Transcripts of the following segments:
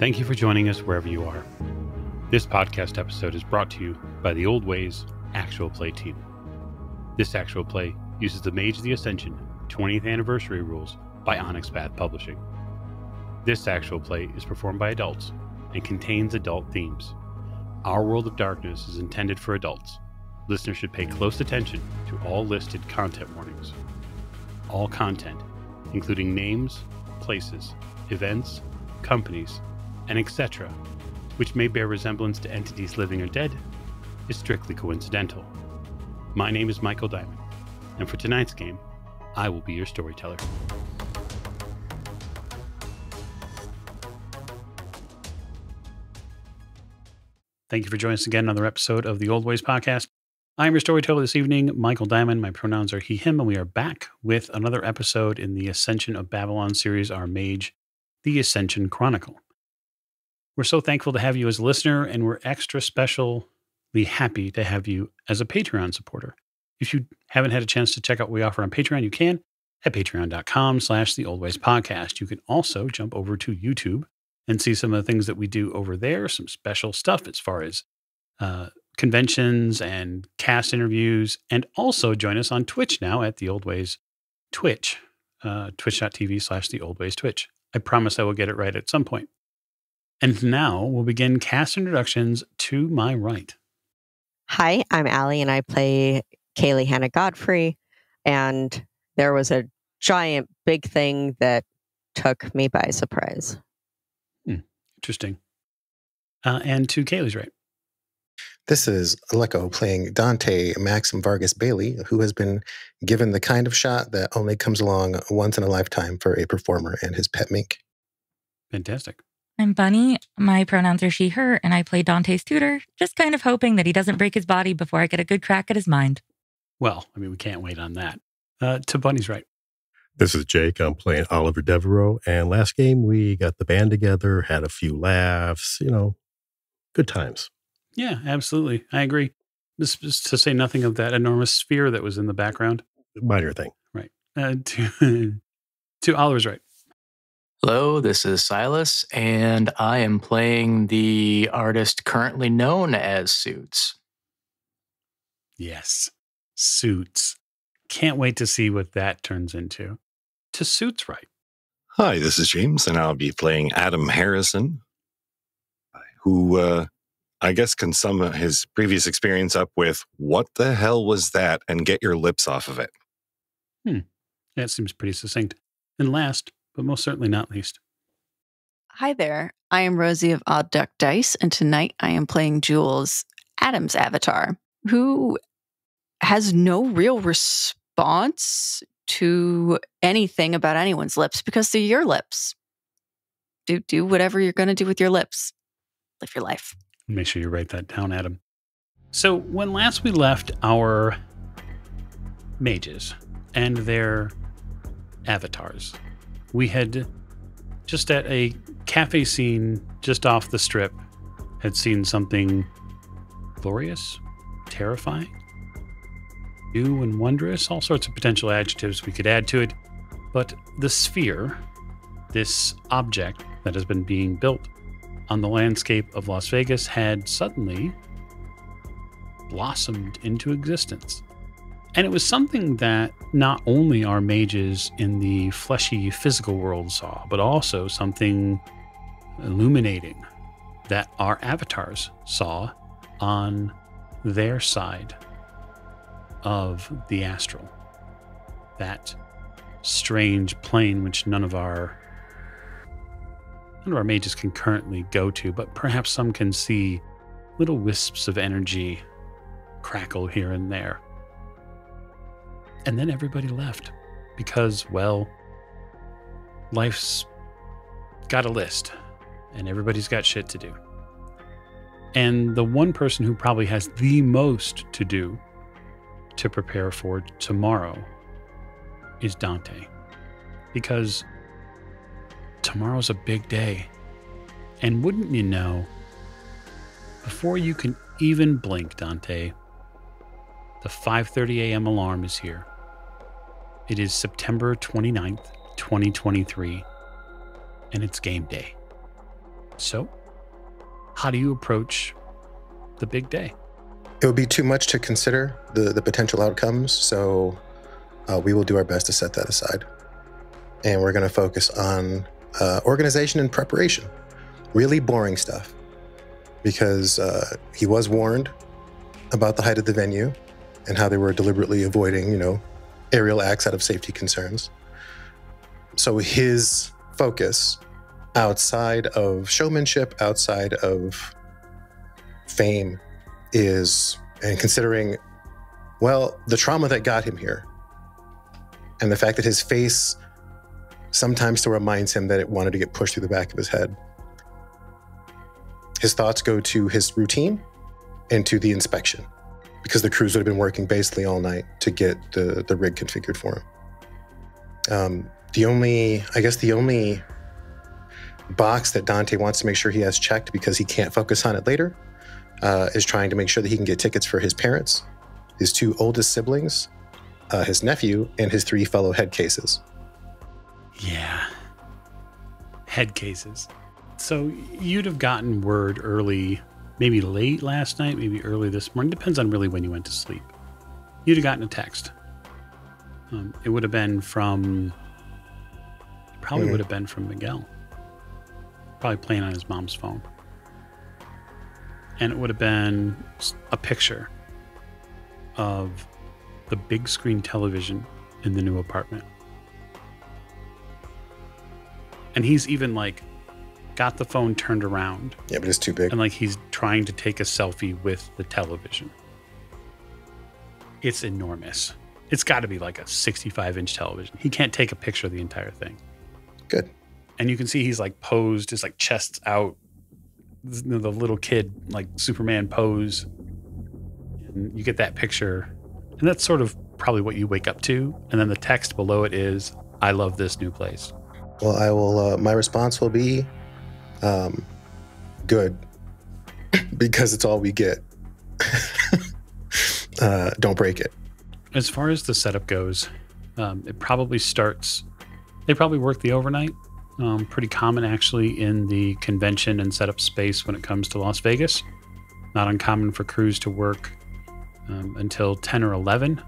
Thank you for joining us wherever you are. This podcast episode is brought to you by the Old Ways Actual Play team. This actual play uses the Mage of the Ascension 20th anniversary rules by Onyx Path Publishing. This actual play is performed by adults and contains adult themes. Our World of Darkness is intended for adults. Listeners should pay close attention to all listed content warnings. All content, including names, places, events, companies, and etc., which may bear resemblance to entities living or dead, is strictly coincidental. My name is Michael Diamond, and for tonight's game, I will be your storyteller. Thank you for joining us again on another episode of the Old Ways Podcast. I'm your storyteller this evening, Michael Diamond. My pronouns are he, him, and we are back with another episode in the Ascension of Babylon series, our mage, the Ascension Chronicle. We're so thankful to have you as a listener, and we're extra specially happy to have you as a Patreon supporter. If you haven't had a chance to check out what we offer on Patreon, you can at patreon.com slash the old ways podcast. You can also jump over to YouTube and see some of the things that we do over there, some special stuff as far as uh, conventions and cast interviews, and also join us on Twitch now at the Old Ways Twitch, uh, twitch.tv slash the Old Ways Twitch. I promise I will get it right at some point. And now we'll begin cast introductions to my right. Hi, I'm Allie, and I play Kayleigh Hannah Godfrey. And there was a giant big thing that took me by surprise. Interesting. Uh, and to Kayleigh's right. This is Aleko playing Dante Maxim Vargas Bailey, who has been given the kind of shot that only comes along once in a lifetime for a performer and his pet mink. Fantastic. I'm Bunny. My pronouns are she, her, and I play Dante's tutor, just kind of hoping that he doesn't break his body before I get a good crack at his mind. Well, I mean, we can't wait on that. Uh, to Bunny's right. This is Jake. I'm playing Oliver Devereaux. And last game, we got the band together, had a few laughs, you know, good times. Yeah, absolutely. I agree. This is to say nothing of that enormous sphere that was in the background. Minor thing. Right. Uh, to, to Oliver's right. Hello, this is Silas, and I am playing the artist currently known as Suits. Yes. Suits. Can't wait to see what that turns into. To Suits right. Hi, this is James, and I'll be playing Adam Harrison, who uh, I guess can sum his previous experience up with "What the hell was that?" and get your lips off of it. Hmm. That seems pretty succinct. And last, but most certainly not least. Hi there. I am Rosie of Odd Duck Dice, and tonight I am playing Jules, Adam's avatar, who has no real response to anything about anyone's lips because they're your lips. Do do whatever you're going to do with your lips. Live your life. Make sure you write that down, Adam. So, when last we left our mages and their avatars, we had just at a cafe scene just off the strip had seen something glorious, terrifying, new and wondrous, all sorts of potential adjectives we could add to it. But the sphere, this object that has been being built on the landscape of Las Vegas, had suddenly blossomed into existence. And it was something that not only our mages in the fleshy physical world saw, but also something illuminating that our avatars saw on their side of the astral. That strange plane which none of our none of our mages can currently go to, but perhaps some can see little wisps of energy crackle here and there. And then everybody left because, well, life's got a list and everybody's got shit to do. And the one person who probably has the most to do to prepare for tomorrow is Dante. Because tomorrow's a big day. And wouldn't you know, before you can even blink, Dante, the 5:30 a.m. alarm is here. It is September 29th, 2023, and it's game day. So, how do you approach the big day? It would be too much to consider the, the potential outcomes, so uh, we will do our best to set that aside. And we're going to focus on uh, organization and preparation. Really boring stuff. Because uh, he was warned about the height of the venue and how they were deliberately avoiding, you know, aerial acts out of safety concerns. So his focus outside of showmanship, outside of fame, is, and considering, well, the trauma that got him here, and the fact that his face sometimes still reminds him that it wanted to get pushed through the back of his head. His thoughts go to his routine and to the inspection because the crews would have been working basically all night to get the, the rig configured for him. Um, the only, I guess, the only box that Dante wants to make sure he has checked because he can't focus on it later uh, is trying to make sure that he can get tickets for his parents, his two oldest siblings, uh, his nephew, and his three fellow head cases. Yeah. Head cases. So you'd have gotten word early, maybe late last night, maybe early this morning. Depends on really when you went to sleep. You'd have gotten a text. Um, it would have been from, probably Mhm. would have been from Miguel. Probably playing on his mom's phone. And it would have been a picture of the big screen television in the new apartment. And he's even like got the phone turned around Yeah, but it's too big. and like he's trying to take a selfie with the television. It's enormous. It's got to be like a 65 inch television. He can't take a picture of the entire thing. Good. And you can see he's like posed, his like chest out, the little kid like Superman pose. And you get that picture. And that's sort of probably what you wake up to. And then the text below it is, I love this new place. Well, I will. Uh, my response will be, um, good, because it's all we get. uh, don't break it. As far as the setup goes, um, it probably starts. They probably work the overnight. Um, pretty common actually in the convention and setup space when it comes to Las Vegas. Not uncommon for crews to work um, until 10 or 11.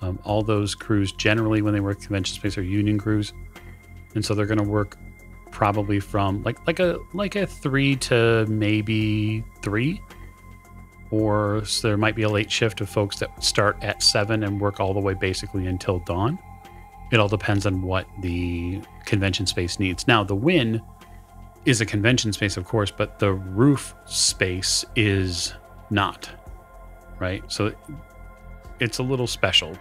Um, all those crews generally, when they work convention space, are union crews, and so they're going to work probably from like like a like a three to maybe three or so there might be a late shift of folks that start at seven and work all the way basically until dawn. It all depends on what the convention space needs. Now, the Wynn is a convention space, of course, but the roof space is not, right? So it's a little special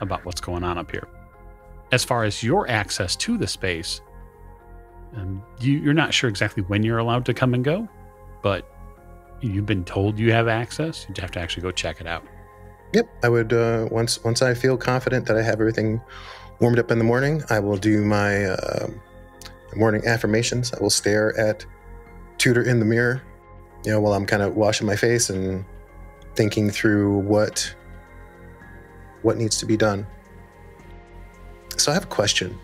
about what's going on up here. As far as your access to the space, um, you, you're not sure exactly when you're allowed to come and go, but you've been told you have access. You have to actually go check it out. Yep, I would. Uh, once once I feel confident that I have everything warmed up in the morning, I will do my uh, morning affirmations. I will stare at Tutor in the mirror, you know, while I'm kind of washing my face and thinking through what what needs to be done. So I have a question.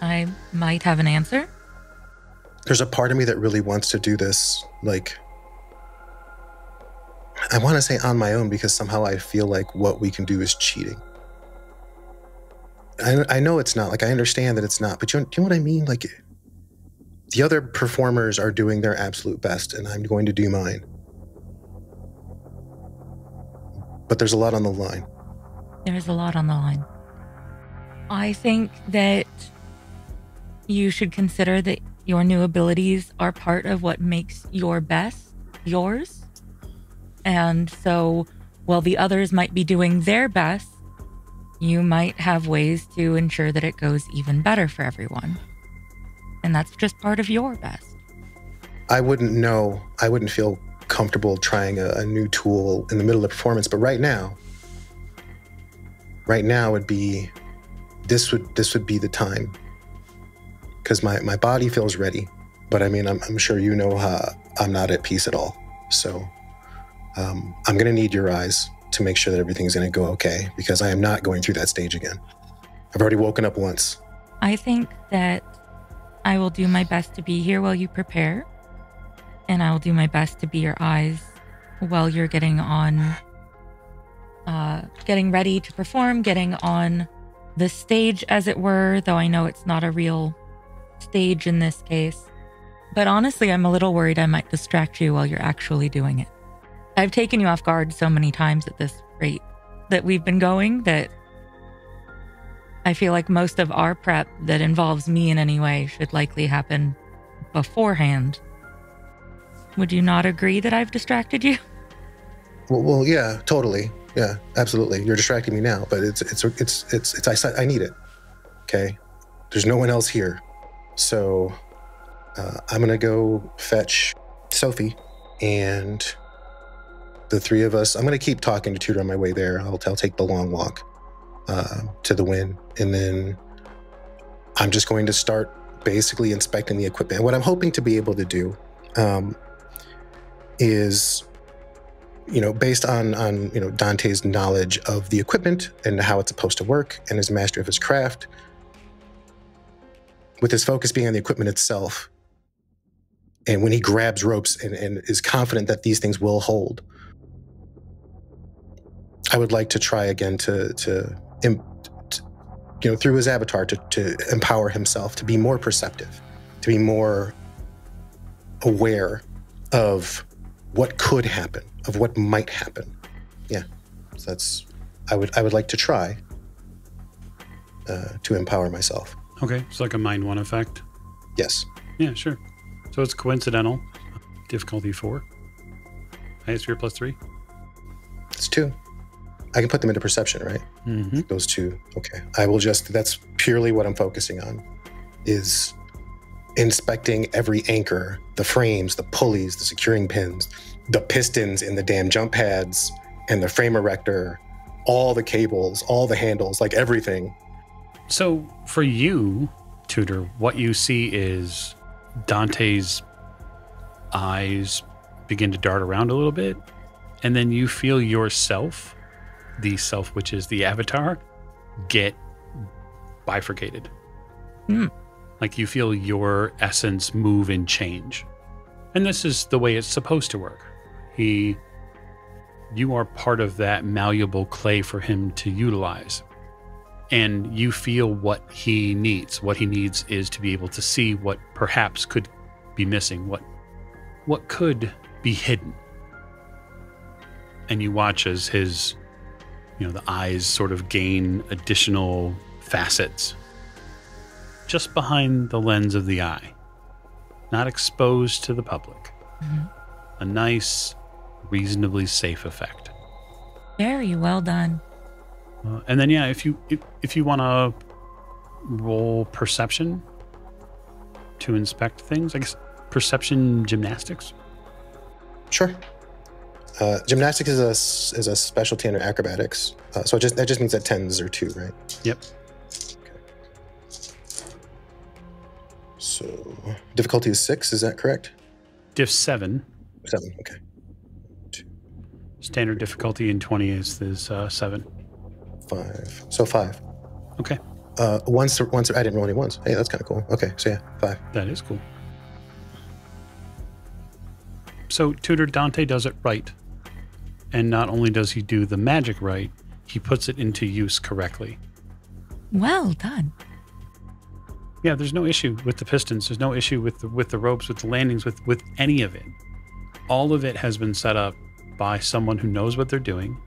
I might have an answer. There's a part of me that really wants to do this, like. I want to say on my own because somehow I feel like what we can do is cheating. I, I know it's not. Like, I understand that it's not, but you, you know what I mean? Like, the other performers are doing their absolute best, and I'm going to do mine. But there's a lot on the line. There's a lot on the line. I think that you should consider that your new abilities are part of what makes your best yours. And so, while the others might be doing their best, you might have ways to ensure that it goes even better for everyone. And that's just part of your best. I wouldn't know. I wouldn't feel comfortable trying a, a new tool in the middle of performance. But right now, right now would be this would this would be the time because my my body feels ready. But I mean, I'm I'm sure you know how I'm not at peace at all. So um, I'm gonna need your eyes to make sure that everything's gonna go okay because I am not going through that stage again. I've already woken up once. I think that I will do my best to be here while you prepare. And I will do my best to be your eyes while you're getting on, uh, getting ready to perform, getting on the stage, as it were, though I know it's not a real stage in this case. But honestly, I'm a little worried I might distract you while you're actually doing it. I've taken you off guard so many times at this rate that we've been going that I feel like most of our prep that involves me in any way should likely happen beforehand. Would you not agree that I've distracted you? Well, well, yeah, totally. Yeah, absolutely. You're distracting me now, but it's it's it's it's it's, I I need it. Okay, there's no one else here, so uh, I'm gonna go fetch Sophie, and the three of us. I'm gonna keep talking to Tutor on my way there. I'll I'll take the long walk uh, to the Wynn, and then I'm just going to start basically inspecting the equipment. What I'm hoping to be able to do um, is you know, based on on you know Dante's knowledge of the equipment and how it's supposed to work and his mastery of his craft, with his focus being on the equipment itself, and when he grabs ropes and, and is confident that these things will hold, I would like to try again to to, to you know through his avatar to to empower himself to be more perceptive, to be more aware of what could happen of what might happen. Yeah, so that's I would I would like to try uh, to empower myself. Okay, it's like a mind one effect. Yes. Yeah, sure. So it's coincidental. Difficulty four. Highest sphere plus three. It's two. I can put them into perception, right? Mm-hmm. Those two. Okay. I will just. That's purely what I'm focusing on. Is inspecting every anchor, the frames, the pulleys, the securing pins, the pistons in the damn jump pads and the frame erector, all the cables, all the handles, like everything. So for you, Tutor, what you see is Dante's eyes begin to dart around a little bit, and then you feel yourself, the self which is the avatar, get bifurcated. Hmm. Like you feel your essence move and change. And this is the way it's supposed to work. He you are part of that malleable clay for him to utilize. And you feel what he needs. What he needs is to be able to see what perhaps could be missing, what what could be hidden. And you watch as his you know the eyes sort of gain additional facets just behind the lens of the eye, not exposed to the public. Mhm. A nice, reasonably safe effect. Very well done. Uh, and then, yeah, if you if, if you want to roll perception to inspect things, I guess perception gymnastics. Sure. Uh, gymnastics is a is a specialty under acrobatics, uh, so it just that just means that tens are two, right? Yep. So difficulty is six. Is that correct? Diff seven. Seven. Okay. Standard difficulty in twenty is is uh, seven. Five. So five. Okay, Uh, once once I didn't roll any ones. Hey, that's kind of cool. Okay, so yeah, five. that is cool. So Tutor Dante does it right, and not only does he do the magic right, he puts it into use correctly. Well done. Yeah, there's no issue with the pistons. There's no issue with the, with the ropes, with the landings, with with any of it. All of it has been set up by someone who knows what they're doing,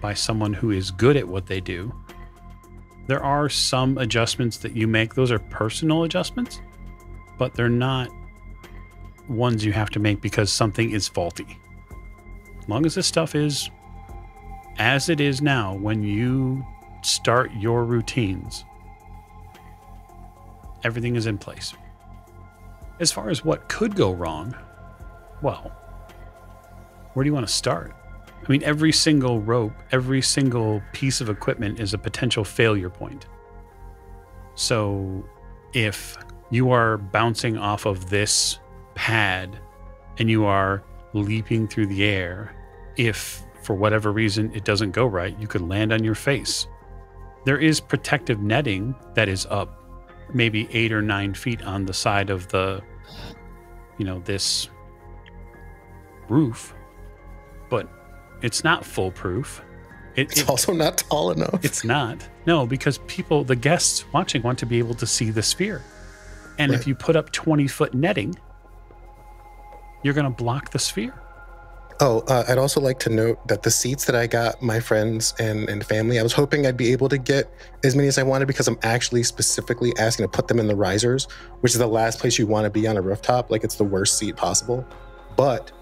by someone who is good at what they do. There are some adjustments that you make. Those are personal adjustments, but they're not ones you have to make because something is faulty. As long as this stuff is as it is now, when you start your routines, everything is in place. As far as what could go wrong, well, where do you want to start? I mean, every single rope, every single piece of equipment is a potential failure point. So if you are bouncing off of this pad and you are leaping through the air, if for whatever reason it doesn't go right, you could land on your face. There is protective netting that is up maybe eight or nine feet on the side of the, you know, this roof, it's not foolproof. It, It's it- also not tall enough. it's not. No, because people, the guests watching, want to be able to see the sphere. And if you put up 20 foot netting, you're going to block the sphere. Oh, uh, I'd also like to note that the seats that I got my friends and, and family, I was hoping I'd be able to get as many as I wanted because I'm actually specifically asking to put them in the risers, which is the last place you want to be on a rooftop. Like it's the worst seat possible. But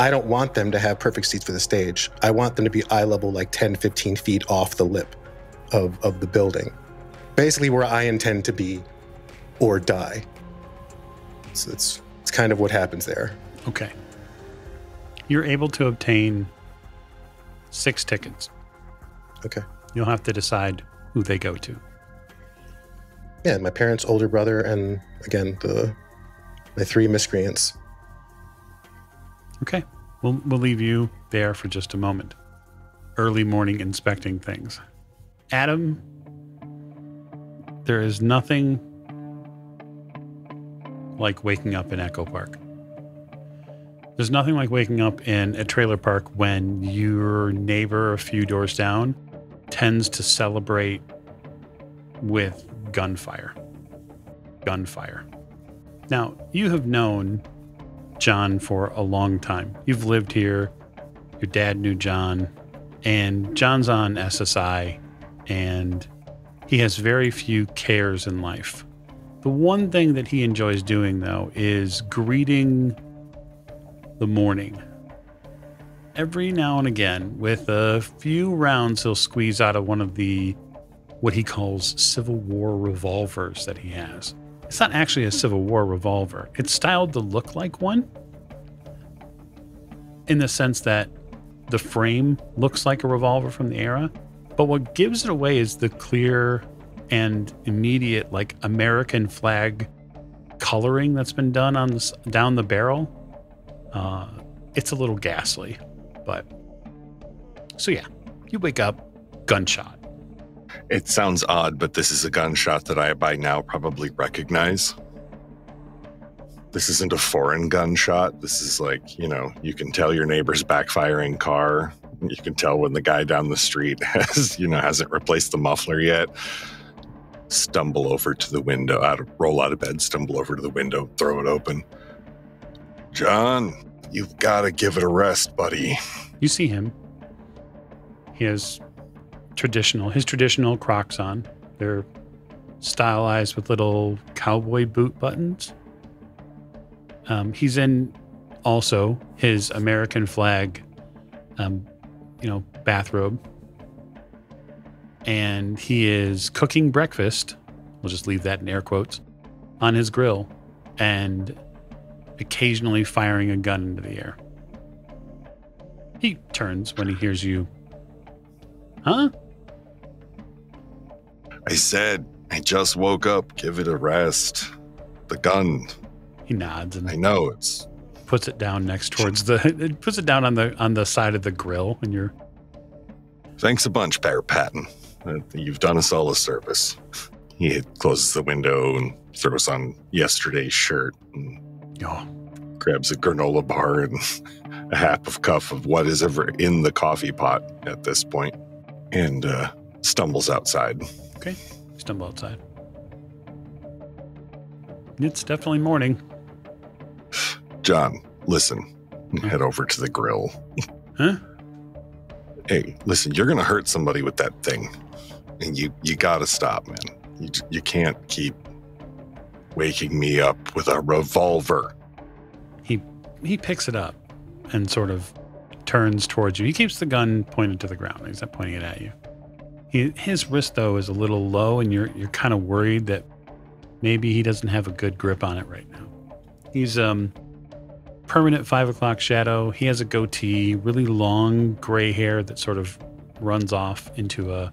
I don't want them to have perfect seats for the stage. I want them to be eye level, like 10, 15 feet off the lip of, of the building. Basically, where I intend to be or die. So it's, it's kind of what happens there. Okay. You're able to obtain six tickets. Okay. You'll have to decide who they go to. Yeah, my parents' older brother, and again the my three miscreants. Okay. We'll, we'll leave you there for just a moment. Early morning inspecting things. Adam, there is nothing like waking up in Echo Park. There's nothing like waking up in a trailer park when your neighbor a few doors down tends to celebrate with gunfire. Gunfire. Now, you have known John for a long time. You've lived here. Your dad knew John, and John's on SSI, and he has very few cares in life. The one thing that he enjoys doing, though, is greeting the morning. Every now and again, with a few rounds, he'll squeeze out of one of the what he calls Civil War revolvers that he has. It's not actually a Civil War revolver, it's styled to look like one in the sense that the frame looks like a revolver from the era. But what gives it away is the clear and immediate, like American flag coloring that's been done on this down the barrel. Uh, it's a little ghastly, but so yeah, you wake up, gunshot. It sounds odd, but this is a gunshot that I by now probably recognize. This isn't a foreign gunshot. This is like, you know, you can tell your neighbor's backfiring car. You can tell when the guy down the street has, you know, hasn't replaced the muffler yet. Stumble over to the window, out of, roll out of bed, stumble over to the window, throw it open. John, you've got to give it a rest, buddy. You see him. He has traditional, his traditional Crocs on. They're stylized with little cowboy boot buttons. Um, he's in also his American flag, um, you know, bathrobe. And he is cooking breakfast. We'll just leave that in air quotes on his grill and occasionally firing a gun into the air. He turns when he hears you. Huh? I said, I just woke up. Give it a rest. The gun. He nods and I know it's puts it down next towards the it puts it down on the on the side of the grill and you're Thanks a bunch, Bear Patton. Uh, you've done us all a service. He closes the window and throws on yesterday's shirt and oh, grabs a granola bar and a half of cup of what is ever in the coffee pot at this point and uh, stumbles outside. Stumble outside. It's definitely morning. John, listen, head over to the grill. Huh? Hey, listen, you're going to hurt somebody with that thing. And you, you got to stop, man. You, you can't keep waking me up with a revolver. He he picks it up and sort of turns towards you. He keeps the gun pointed to the ground. He's not pointing it at you. His wrist though is a little low, and you're you're kind of worried that maybe he doesn't have a good grip on it right now. He's um permanent five o'clock shadow. He has a goatee, really long gray hair that sort of runs off into a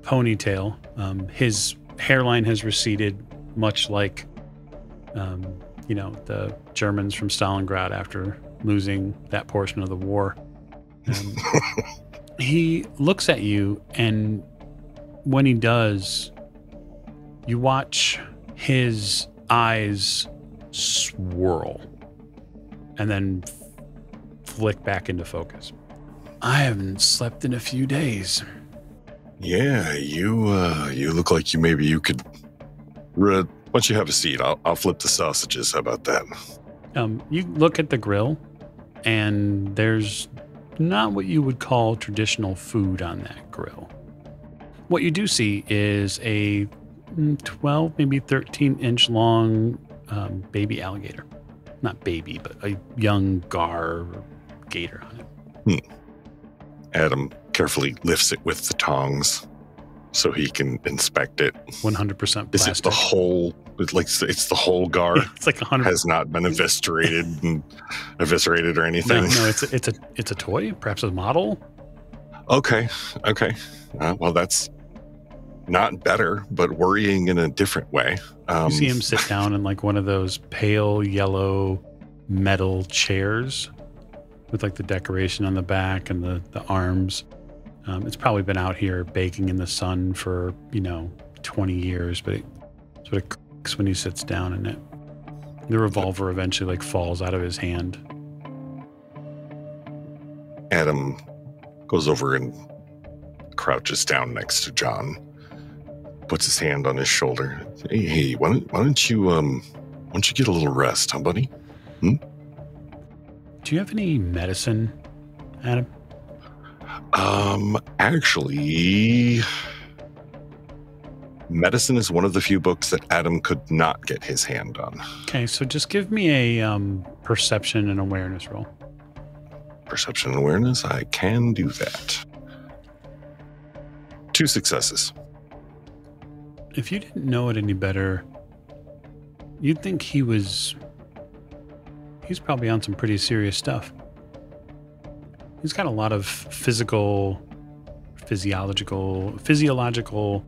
ponytail. Um, his hairline has receded, much like um, you know the Germans from Stalingrad after losing that portion of the war. Um, he looks at you, and when he does, you watch his eyes swirl and then flick back into focus. I haven't slept in a few days. Yeah, you uh you look like you maybe you could why don't you have a seat? I'll I'll flip the sausages. How about that? Um, you look at the grill, and there's not what you would call traditional food on that grill. What you do see is a mm, 12, maybe 13 inch long um, baby alligator. Not baby, but a young gar gator on it. Adam carefully lifts it with the tongs so he can inspect it. 100% Is it the whole? It's like it's the whole gar it's like 100 has not been eviscerated and eviscerated or No, anything. no, it's a, it's a it's a toy, perhaps a model. Okay, okay. Uh, well, that's not better, but worrying in a different way. Um, You see him sit down in like one of those pale yellow metal chairs with like the decoration on the back and the, the arms. Um, it's probably been out here baking in the sun for, you know, 20 years, but it sort of creaks when he sits down in it. The revolver eventually like falls out of his hand. Adam goes over and crouches down next to John, puts his hand on his shoulder. Hey, hey, why don't, why don't you um, why don't you get a little rest, huh, buddy? Hmm? Do you have any medicine, Adam? Um, actually, medicine is one of the few books that Adam could not get his hand on. Okay, so just give me a um, perception and awareness roll. Perception and awareness, I can do that. Two successes. If you didn't know it any better, you'd think he was. He's probably on some pretty serious stuff. He's got a lot of physical, physiological, physiological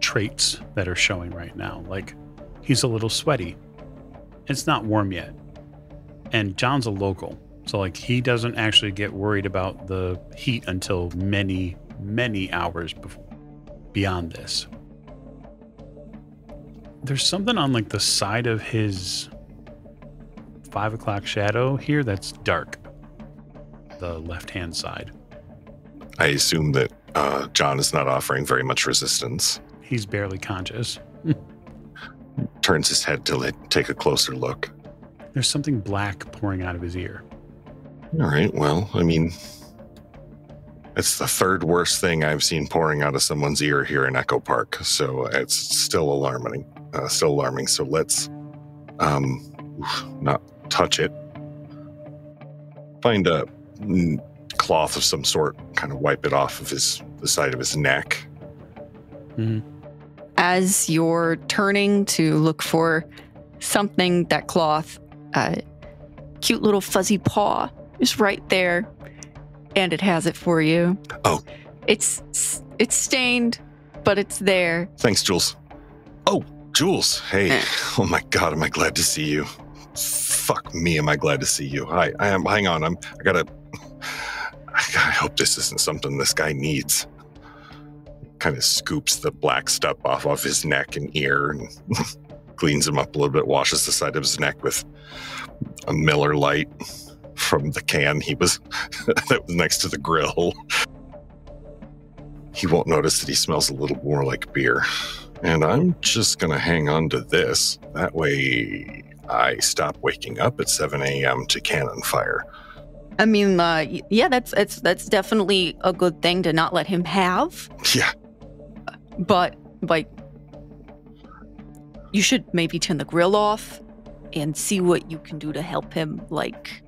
traits that are showing right now. Like he's a little sweaty. It's not warm yet. And John's a local. So like he doesn't actually get worried about the heat until many, many hours before, beyond this there's something on like the side of his five o'clock shadow here that's dark. The left hand side. I assume that uh, John is not offering very much resistance. He's barely conscious. Turns his head to let, take a closer look. There's something black pouring out of his ear. All right, well, I mean, it's the third worst thing I've seen pouring out of someone's ear here in Echo Park, so it's still alarming. Uh, still alarming. So let's um, not touch it. Find a cloth of some sort, kind of wipe it off of his the side of his neck. As you're turning to look for something, that cloth, uh, cute little fuzzy paw is right there, and it has it for you. Oh. it's it's stained, but it's there. Thanks, Jules. Oh, Jules. Hey. Oh my God, am I glad to see you? Fuck me, am I glad to see you? Hi, I am. Hang on, I'm. I gotta. I, hope this isn't something this guy needs. Kind of scoops the black stuff off of his neck and ear and cleans him up a little bit. Washes the side of his neck with a Miller Lite from the can he was that was next to the grill. He won't notice that he smells a little more like beer. And I'm just to hang on to this. That way I stop waking up at 7 a.m. to cannon fire. I mean, uh, yeah, that's it's that's definitely a good thing to not let him have. Yeah, But like, you should maybe turn the grill off and see what you can do to help him, like,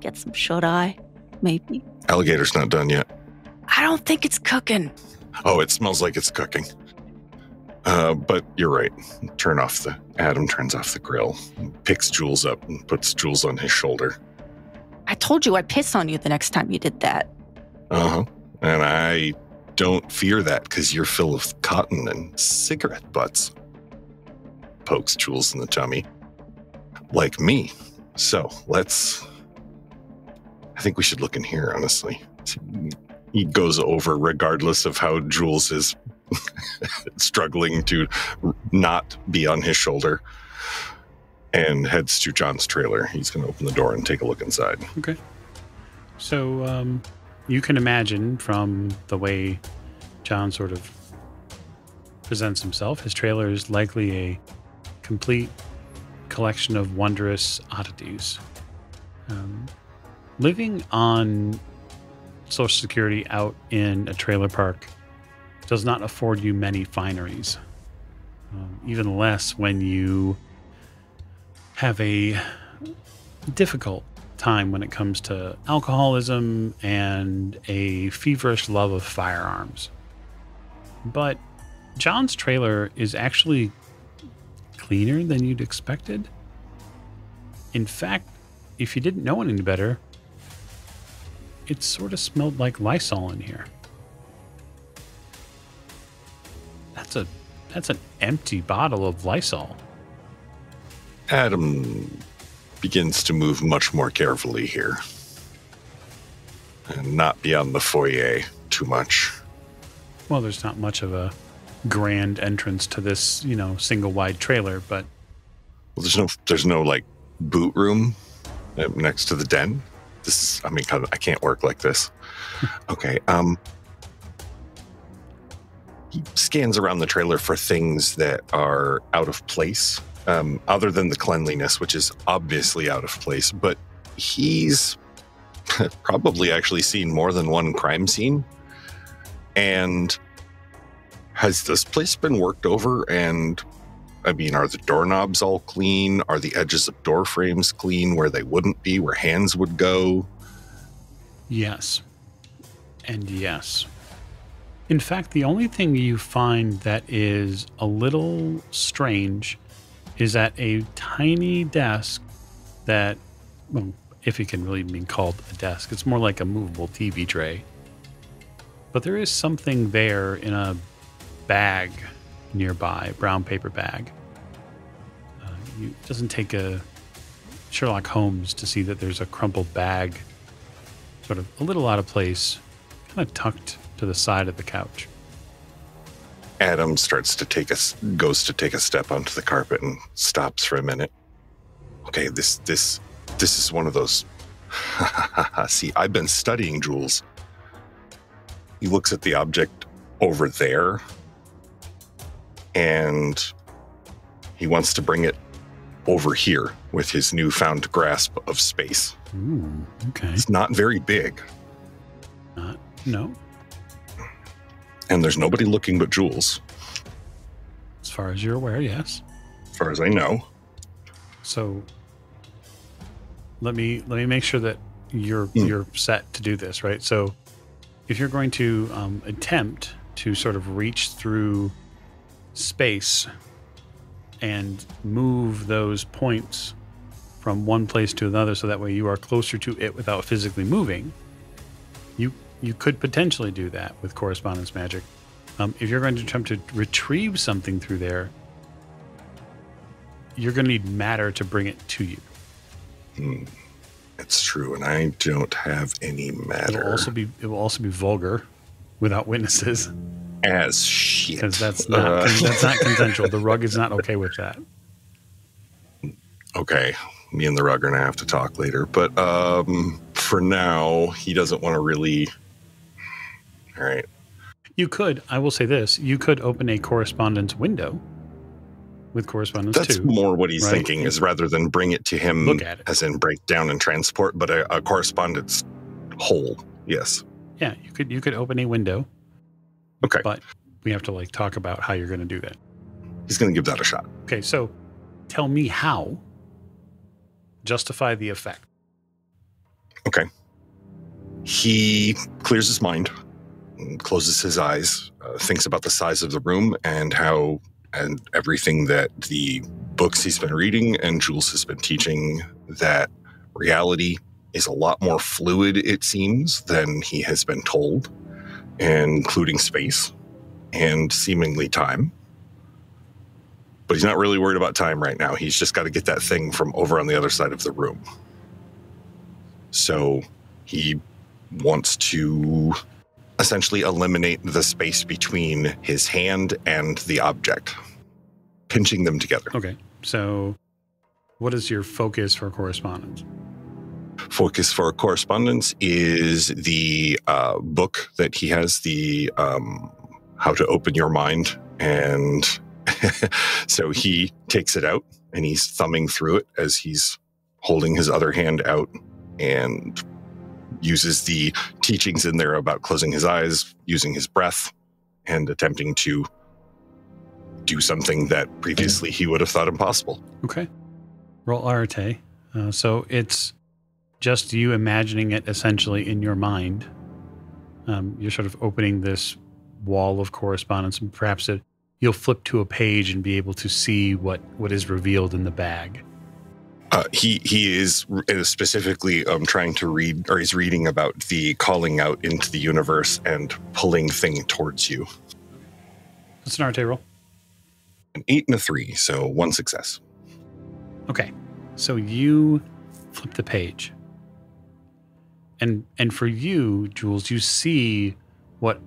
get some shut eye. Maybe. alligator's not done yet. I don't think it's cooking. Oh, it smells like it's cooking. Uh, but you're right. Turn off the. Adam turns off the grill, picks Jules up, and puts Jules on his shoulder. I told you I'd piss on you the next time you did that. Uh huh. And I don't fear that because you're full of cotton and cigarette butts. Pokes Jules in the tummy. Like me. So let's. I think we should look in here, honestly. He goes over, regardless of how Jules is struggling to not be on his shoulder, and heads to John's trailer. He's going to open the door and take a look inside. Okay. So um, you can imagine from the way John sort of presents himself, his trailer is likely a complete collection of wondrous oddities. Um, living on Social Security out in a trailer park does not afford you many fineries, um, even less when you have a difficult time when it comes to alcoholism and a feverish love of firearms. But John's trailer is actually cleaner than you'd expected. In fact, if you didn't know any better, it sort of smelled like Lysol in here. That's a that's an empty bottle of Lysol. Adam begins to move much more carefully here and not beyond the foyer too much. Well, there's not much of a grand entrance to this, you know, single wide trailer, but Well, there's no there's no like boot room uh, next to the den. This is I mean I can't work like this. Okay. Um he scans around the trailer for things that are out of place um, other than the cleanliness which is obviously out of place but he's probably actually seen more than one crime scene and has this place been worked over and I mean, are the doorknobs all clean? Are the edges of door frames clean where they wouldn't be, where hands would go? Yes. And yes. In fact, the only thing you find that is a little strange is at a tiny desk that, well, if it can really be called a desk, it's more like a movable TV tray. But there is something there in a bag nearby, brown paper bag. Uh, you, it doesn't take a Sherlock Holmes to see that there's a crumpled bag sort of a little out of place, kind of tucked to the side of the couch. Adam starts to take a s- goes to take a step onto the carpet and stops for a minute. Okay, this this this is one of those. See, I've been studying Jules. He looks at the object over there, and he wants to bring it over here with his newfound grasp of space. Ooh, okay. It's not very big, Not, no, and there's nobody looking but Jules, as far as you're aware, yes. as far as I know. So let me let me make sure that you're Hmm. you're set to do this, right? So if you're going to um, attempt to sort of reach through space and move those points from one place to another, so that way you are closer to it without physically moving, you you could potentially do that with correspondence magic. Um, if you're going to attempt to retrieve something through there, you're going to need matter to bring it to you. Hmm. It's true, and I don't have any matter. will also be it will also be vulgar without witnesses as shit. because that's not Uh, that's not consensual. The rug is not okay with that. okay. Me and the rug are gonna have to talk later, but um, for now, he doesn't want to really. All right. You could, I will say this, you could open a correspondence window with correspondence That's too. more what he's right? thinking is rather than bring it to him Look at it. as in break down and transport, but a, a correspondence hole. Yes. Yeah, you could you could open a window, Okay. but we have to like talk about how you're going to do that. He's going to give that a shot. Okay, so tell me how. Justify the effect. Okay. He clears his mind, closes his eyes, uh, thinks about the size of the room and how and everything that the books he's been reading and Jules has been teaching that reality is a lot more fluid, it seems, than he has been told, including space and seemingly time. But he's not really worried about time right now. He's just got to get that thing from over on the other side of the room. So he wants to essentially eliminate the space between his hand and the object, pinching them together. Okay. So, what is your focus for correspondence? Focus for correspondence is the uh, book that he has, the um, How to Open Your Mind. And so he takes it out and he's thumbing through it as he's holding his other hand out and uses the teachings in there about closing his eyes, using his breath, and attempting to do something that previously he would have thought impossible. Okay. Roll Arete. Uh, so it's just you imagining it essentially in your mind. Um, you're sort of opening this wall of correspondence, and perhaps it, you'll flip to a page and be able to see what, what is revealed in the bag. Uh, he he is uh, specifically um, trying to read, or he's reading about the calling out into the universe and pulling thing towards you. That's an Arete roll. An eight and a three, so one success. Okay. So you flip the page. And and for you, Jules, you see what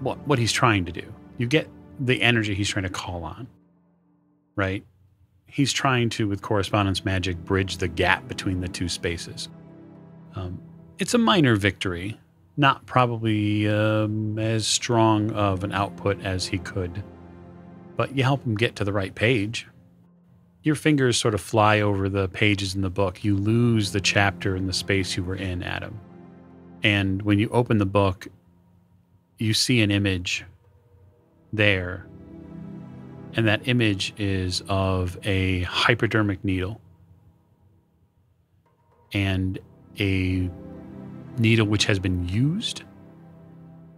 what what he's trying to do. You get the energy he's trying to call on. Right? He's trying to, with correspondence magic, bridge the gap between the two spaces. Um, it's a minor victory, not probably um, as strong of an output as he could, but you help him get to the right page. Your fingers sort of fly over the pages in the book. You lose the chapter in the space you were in, Adam. And when you open the book, you see an image there and that image is of a hypodermic needle and a needle which has been used.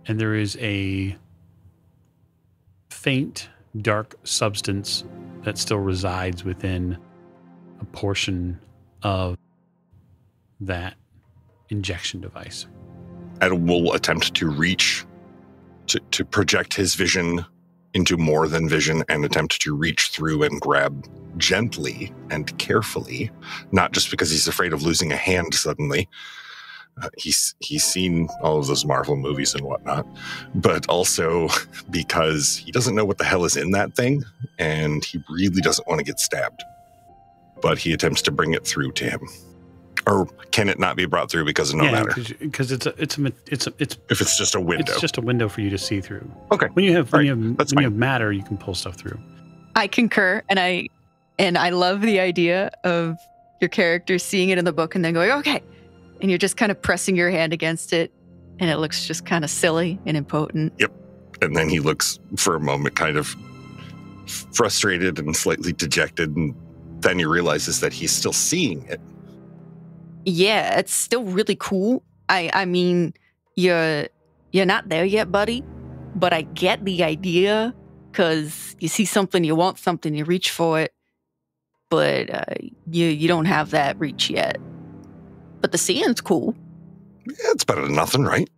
And there is a faint, dark substance that still resides within a portion of that injection device. Adam will attempt to reach to, to project his vision into more than vision and attempt to reach through and grab gently and carefully, not just because he's afraid of losing a hand suddenly. Uh, he's he's seen all of those Marvel movies and whatnot, but also because he doesn't know what the hell is in that thing, and he really doesn't want to get stabbed. But he attempts to bring it through to him or can it not be brought through because of no yeah, matter? because it's a it's a it's a it's If it's just a window. it's just a window for you to see through. Okay. When you have when Right, you have when that's you fine. have matter, you can pull stuff through. I concur, and I and I love the idea of your character seeing it in the book and then going, okay, and you're just kind of pressing your hand against it, and it looks just kind of silly and impotent. Yep. And then he looks for a moment kind of frustrated and slightly dejected and then he realizes that he's still seeing it Yeah, it's still really cool. I I mean, you're you're not there yet, buddy, but I get the idea because you see something, you want something, you reach for it, but uh, you you don't have that reach yet. But the seeing's cool. yeah, it's better than nothing right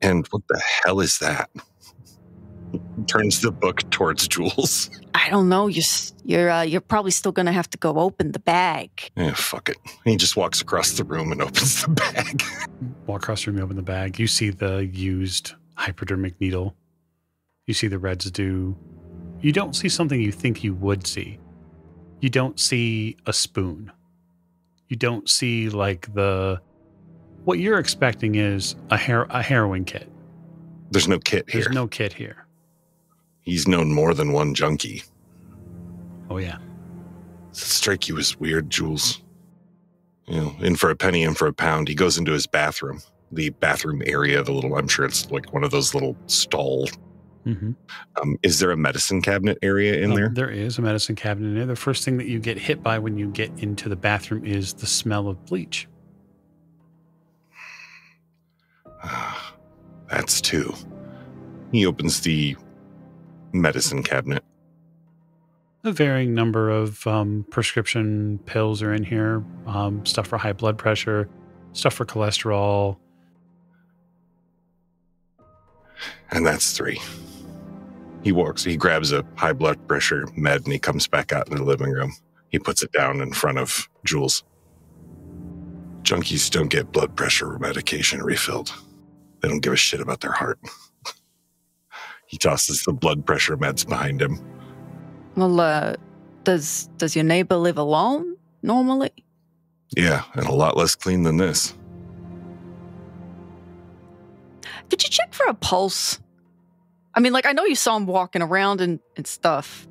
and what the hell is that turns the book towards jules I don't know. You're you're uh, you're probably still gonna have to go open the bag. yeah fuck it he just walks across the room and opens the bag Walk across the room, you open the bag. You see the used hypodermic needle. You see the residue. You don't see something you think you would see. You don't see a spoon. You don't see like the. What you're expecting is a hair a heroin kit. there's no kit here There's no kit here. He's known more than one junkie Oh yeah. Does it strike you as weird, Jules? You know, in for a penny, in for a pound. He goes into his bathroom, the bathroom area, the little, I'm sure it's like one of those little stall. Mm-hmm. Um, is there a medicine cabinet area in there? There is a medicine cabinet in there. The first thing that you get hit by when you get into the bathroom is the smell of bleach. Ah, That's two. He opens the medicine cabinet. A varying number of um, prescription pills are in here. Um, stuff for high blood pressure, stuff for cholesterol. And that's three. He walks, he grabs a high blood pressure med and he comes back out in the living room. He puts it down in front of Jules. Junkies don't get blood pressure medication refilled. They don't give a shit about their heart. He tosses the blood pressure meds behind him. Well, uh, does does your neighbor live alone normally? Yeah, and a lot less clean than this. Did you check for a pulse? I mean, like I know you saw him walking around and, and stuff.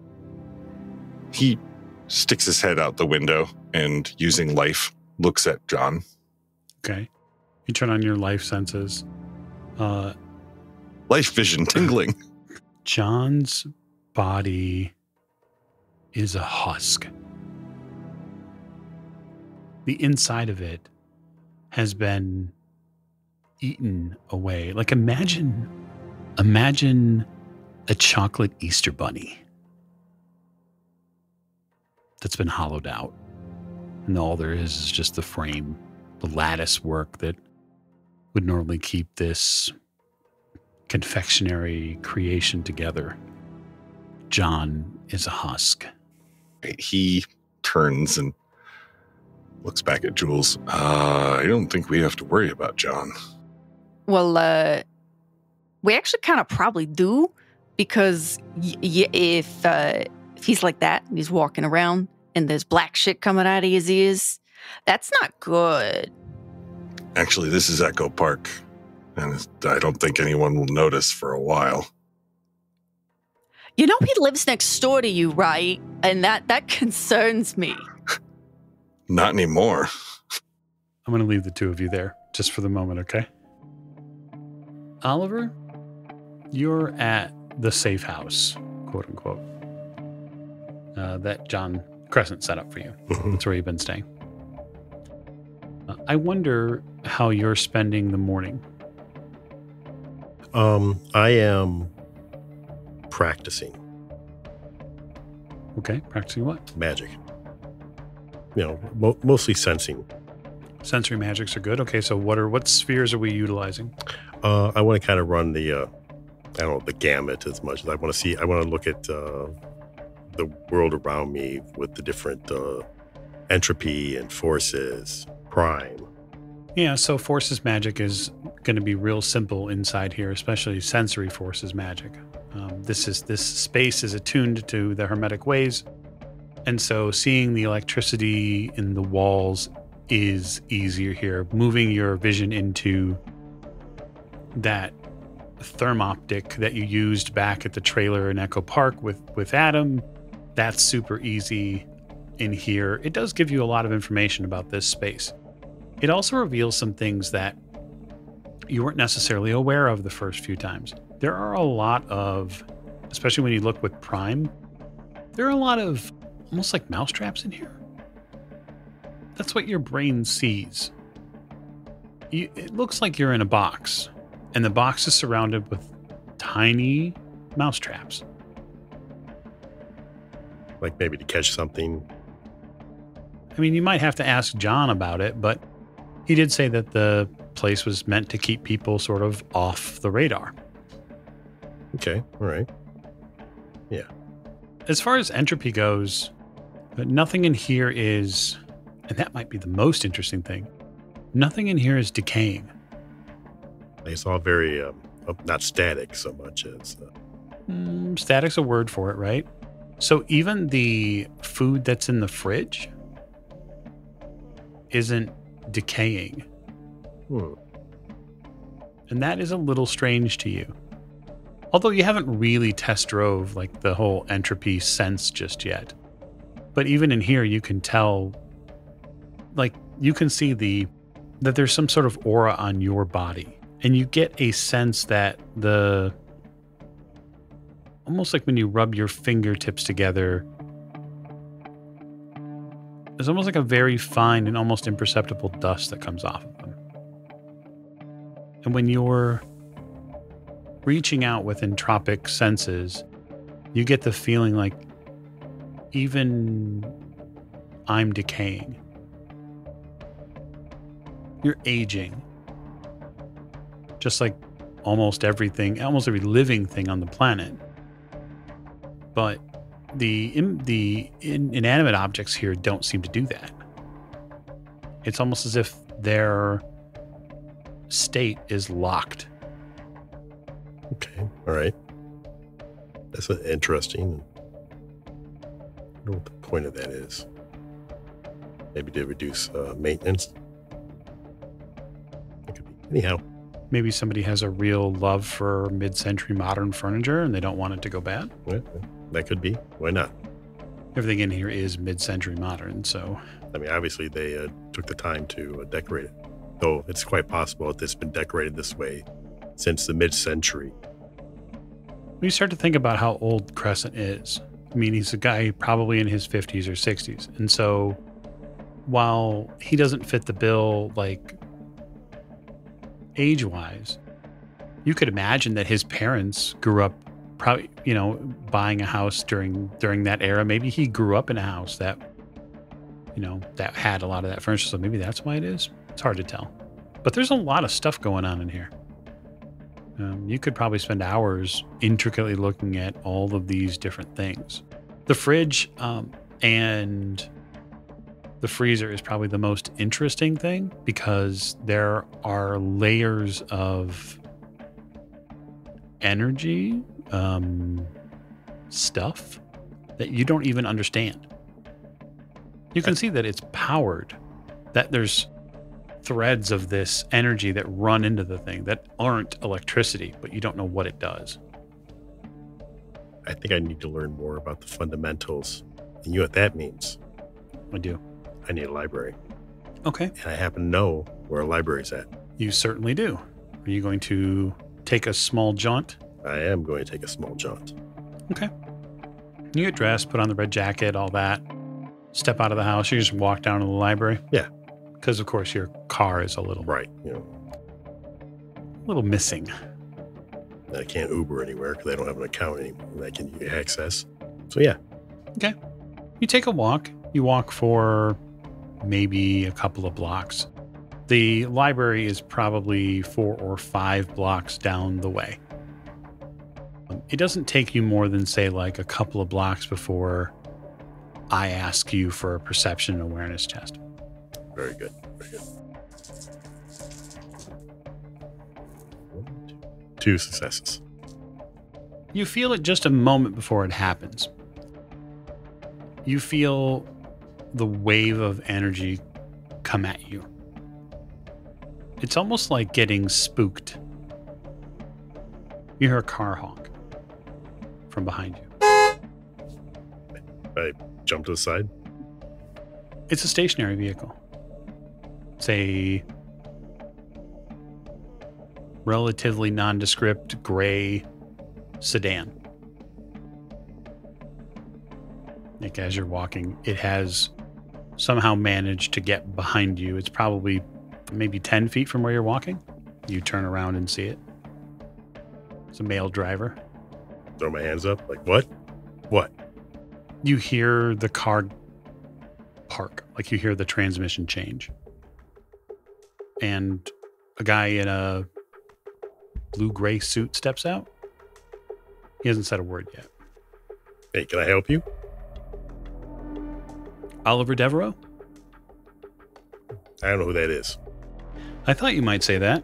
He sticks his head out the window and, using life, looks at John. Okay. You turn on your life senses. Uh, Life vision tingling. John's body is a husk. The inside of it has been eaten away. Like imagine imagine a chocolate Easter bunny that's been hollowed out. And all there is is just the frame, the lattice work that would normally keep this confectionery creation together. John is a husk. He turns and looks back at Jules. Uh, I don't think we have to worry about John. Well, uh, we actually kind of probably do because y- y- if uh, if he's like that and he's walking around and there's black shit coming out of his ears, that's not good. Actually, this is Echo Park, and I don't think anyone will notice for a while. You know he lives next door to you, right? And that that concerns me. Not anymore. I'm going to leave the two of you there just for the moment, okay? Oliver, you're at the safe house, quote unquote, uh, that John Crescent set up for you. Mhm. That's where you've been staying. Uh, I wonder how you're spending the morning. Um, I am practicing Okay, practicing what? magic. You know, mo- mostly sensing. Sensory magics are good. Okay, so what are what spheres are we utilizing? Uh, I want to kind of run the, uh, I don't know, the gamut as much as I want to see. I want to look at uh, the world around me with the different uh, entropy and forces, prime. Yeah, so forces magic is going to be real simple inside here, especially sensory forces magic. Um, this is this space is attuned to the hermetic ways, and so seeing the electricity in the walls is easier here. Moving your vision into that thermoptic that you used back at the trailer in Echo Park with with Adam, that's super easy in here. It does give you a lot of information about this space. It also reveals some things that you weren't necessarily aware of the first few times. There are a lot of, especially when you look with Prime, there are a lot of almost like mousetraps in here. That's what your brain sees. You, it looks like you're in a box, and the box is surrounded with tiny mousetraps. like maybe to catch something. I mean, you might have to ask John about it, but he did say that the place was meant to keep people sort of off the radar. Okay, all right. Yeah. As far as entropy goes, but nothing in here is, and that might be the most interesting thing. Nothing in here is decaying. It's all very um, uh, not static so much as uh, Mm, static's a word for it, right? So even the food that's in the fridge isn't decaying. hmm, And that is a little strange to you. Although you haven't really test drove like the whole entropy sense just yet. But even in here you can tell like you can see the that there's some sort of aura on your body. And you get a sense that the almost like when you rub your fingertips together there's almost like a very fine and almost imperceptible dust that comes off of them. And when you're reaching out with entropic senses, you get the feeling like even I'm decaying. You're aging. Just like almost everything, almost every living thing on the planet. But the in, the in, inanimate objects here don't seem to do that. It's almost as if their state is locked Okay. All right. That's interesting. I don't know what the point of that is. Maybe to reduce uh, maintenance. It could be. Anyhow, Maybe somebody has a real love for mid-century modern furniture and they don't want it to go bad. well, that could be. Why not? Everything in here is mid-century modern, so I mean, obviously they uh, took the time to uh, decorate it, though it's quite possible that it's been decorated this way since the mid-century. when you start to think about how old Crescent is, I mean, he's a guy probably in his 50s or 60s. And so while he doesn't fit the bill, like age wise, you could imagine that his parents grew up probably, you know, buying a house during during that era. Maybe he grew up in a house that, you know, that had a lot of that furniture. So maybe that's why it is. It's hard to tell. But there's a lot of stuff going on in here. Um, you could probably spend hours intricately looking at all of these different things. The fridge um, and the freezer is probably the most interesting thing because there are layers of energy um, stuff that you don't even understand. You can see that it's powered, that there's threads of this energy that run into the thing that aren't electricity, but you don't know what it does. I think I need to learn more about the fundamentals. And you know what that means? I do. I need a library. Okay. And I happen to know where a library's at. You certainly do. Are you going to take a small jaunt? I am going to take a small jaunt. Okay. You get dressed, put on the red jacket, all that. Step out of the house. You just walk down to the library. Yeah. Because of course your car is a little, Right. You know, little missing. I can't Uber anywhere because I don't have an account anymore that I can access. So yeah, Okay. You take a walk. You walk for maybe a couple of blocks. The library is probably four or five blocks down the way. It doesn't take you more than, say, like a couple of blocks before I ask you for a perception and awareness test. very good. Very good. Two successes. You feel it just a moment before it happens. You feel the wave of energy come at you. It's almost like getting spooked. You hear a car honk from behind you. I jump to the side. It's a stationary vehicle. It's a relatively nondescript gray sedan. Like as you're walking, it has somehow managed to get behind you. It's probably maybe 10 feet from where you're walking. You turn around and see it. It's a male driver. Throw my hands up. Like what? What? you hear the car park, like you hear the transmission change. And a guy in a blue gray suit steps out. He hasn't said a word yet. Hey, can I help you? Oliver Devereaux? I don't know who that is. I thought you might say that.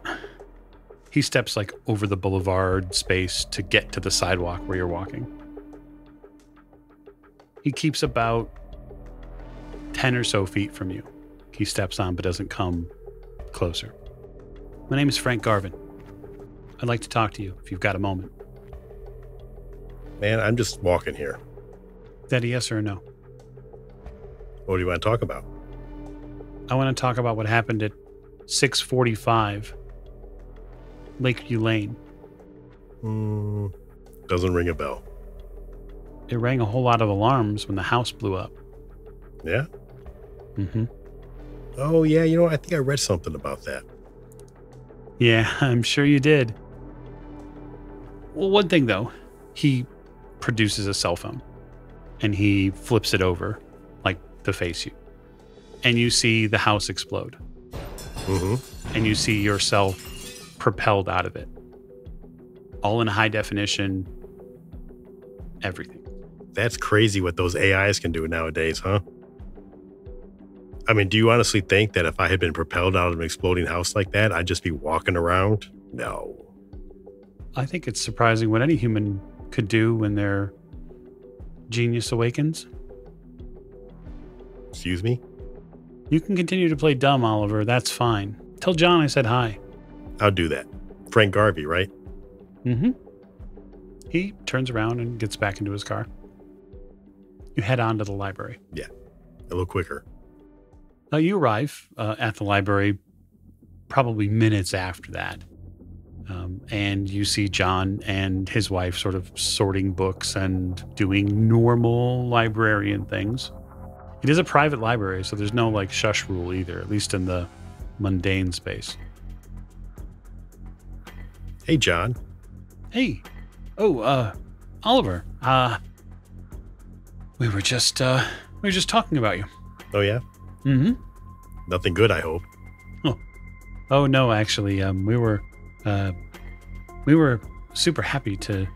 He steps like over the boulevard space to get to the sidewalk where you're walking. He keeps about 10 or so feet from you. He steps on but doesn't come closer. My name is Frank Garvin. I'd like to talk to you if you've got a moment. Man, I'm just walking here. Is that a yes or a no? What do you want to talk about? I want to talk about what happened at 645 Lakeview Lane. Hmm, doesn't ring a bell. It rang a whole lot of alarms when the house blew up. Yeah? Mm-hmm. Oh, yeah. You know, I think I read something about that. Yeah, I'm sure you did. Well, one thing though, he produces a cell phone and he flips it over like to face you. And you see the house explode Mm-hmm. and you see yourself propelled out of it. All in high definition, everything. That's crazy what those AIs can do nowadays, huh? I mean, do you honestly think that if I had been propelled out of an exploding house like that, I'd just be walking around? No. I think it's surprising what any human could do when their genius awakens. Excuse me? You can continue to play dumb, Oliver. That's fine. Tell John I said hi. I'll do that. Frank Garvey, right? Mm-hmm. He turns around and gets back into his car. You head on to the library. Yeah, a little quicker. Now you arrive uh, at the library probably minutes after that. Um, and you see John and his wife sort of sorting books and doing normal librarian things. It is a private library, so there's no like shush rule either, at least in the mundane space. Hey, John. Hey, oh, uh, Oliver, uh, we were just, uh, we were just talking about you. Oh, yeah? Mm-hmm. Nothing good, I hope. Oh oh no, actually, um, we were, uh, we were super happy to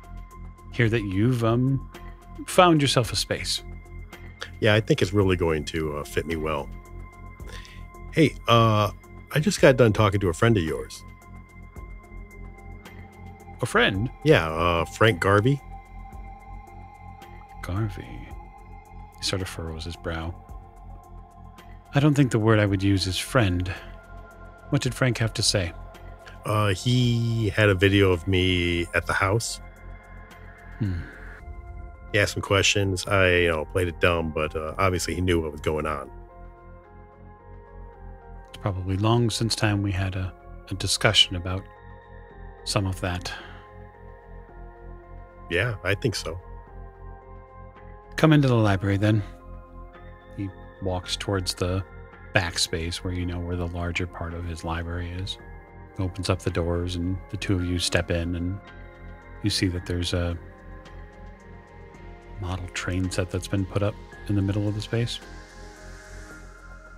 hear that you've um found yourself a space. Yeah, I think it's really going to uh, fit me well. Hey, uh, I just got done talking to a friend of yours. A friend, Yeah, uh, Frank Garvey. Garvey. He sort of furrows his brow. I don't think the word I would use is friend. What did Frank have to say? Uh, he had a video of me at the house. Hmm. He asked some questions. I, you know, played it dumb, but uh, obviously he knew what was going on. It's probably long since time we had a, a discussion about some of that. Yeah, I think so. Come into the library then. He walks towards the backspace where you know where the larger part of his library is. Opens up the doors and the two of you step in and you see that there's a model train set that's been put up in the middle of the space.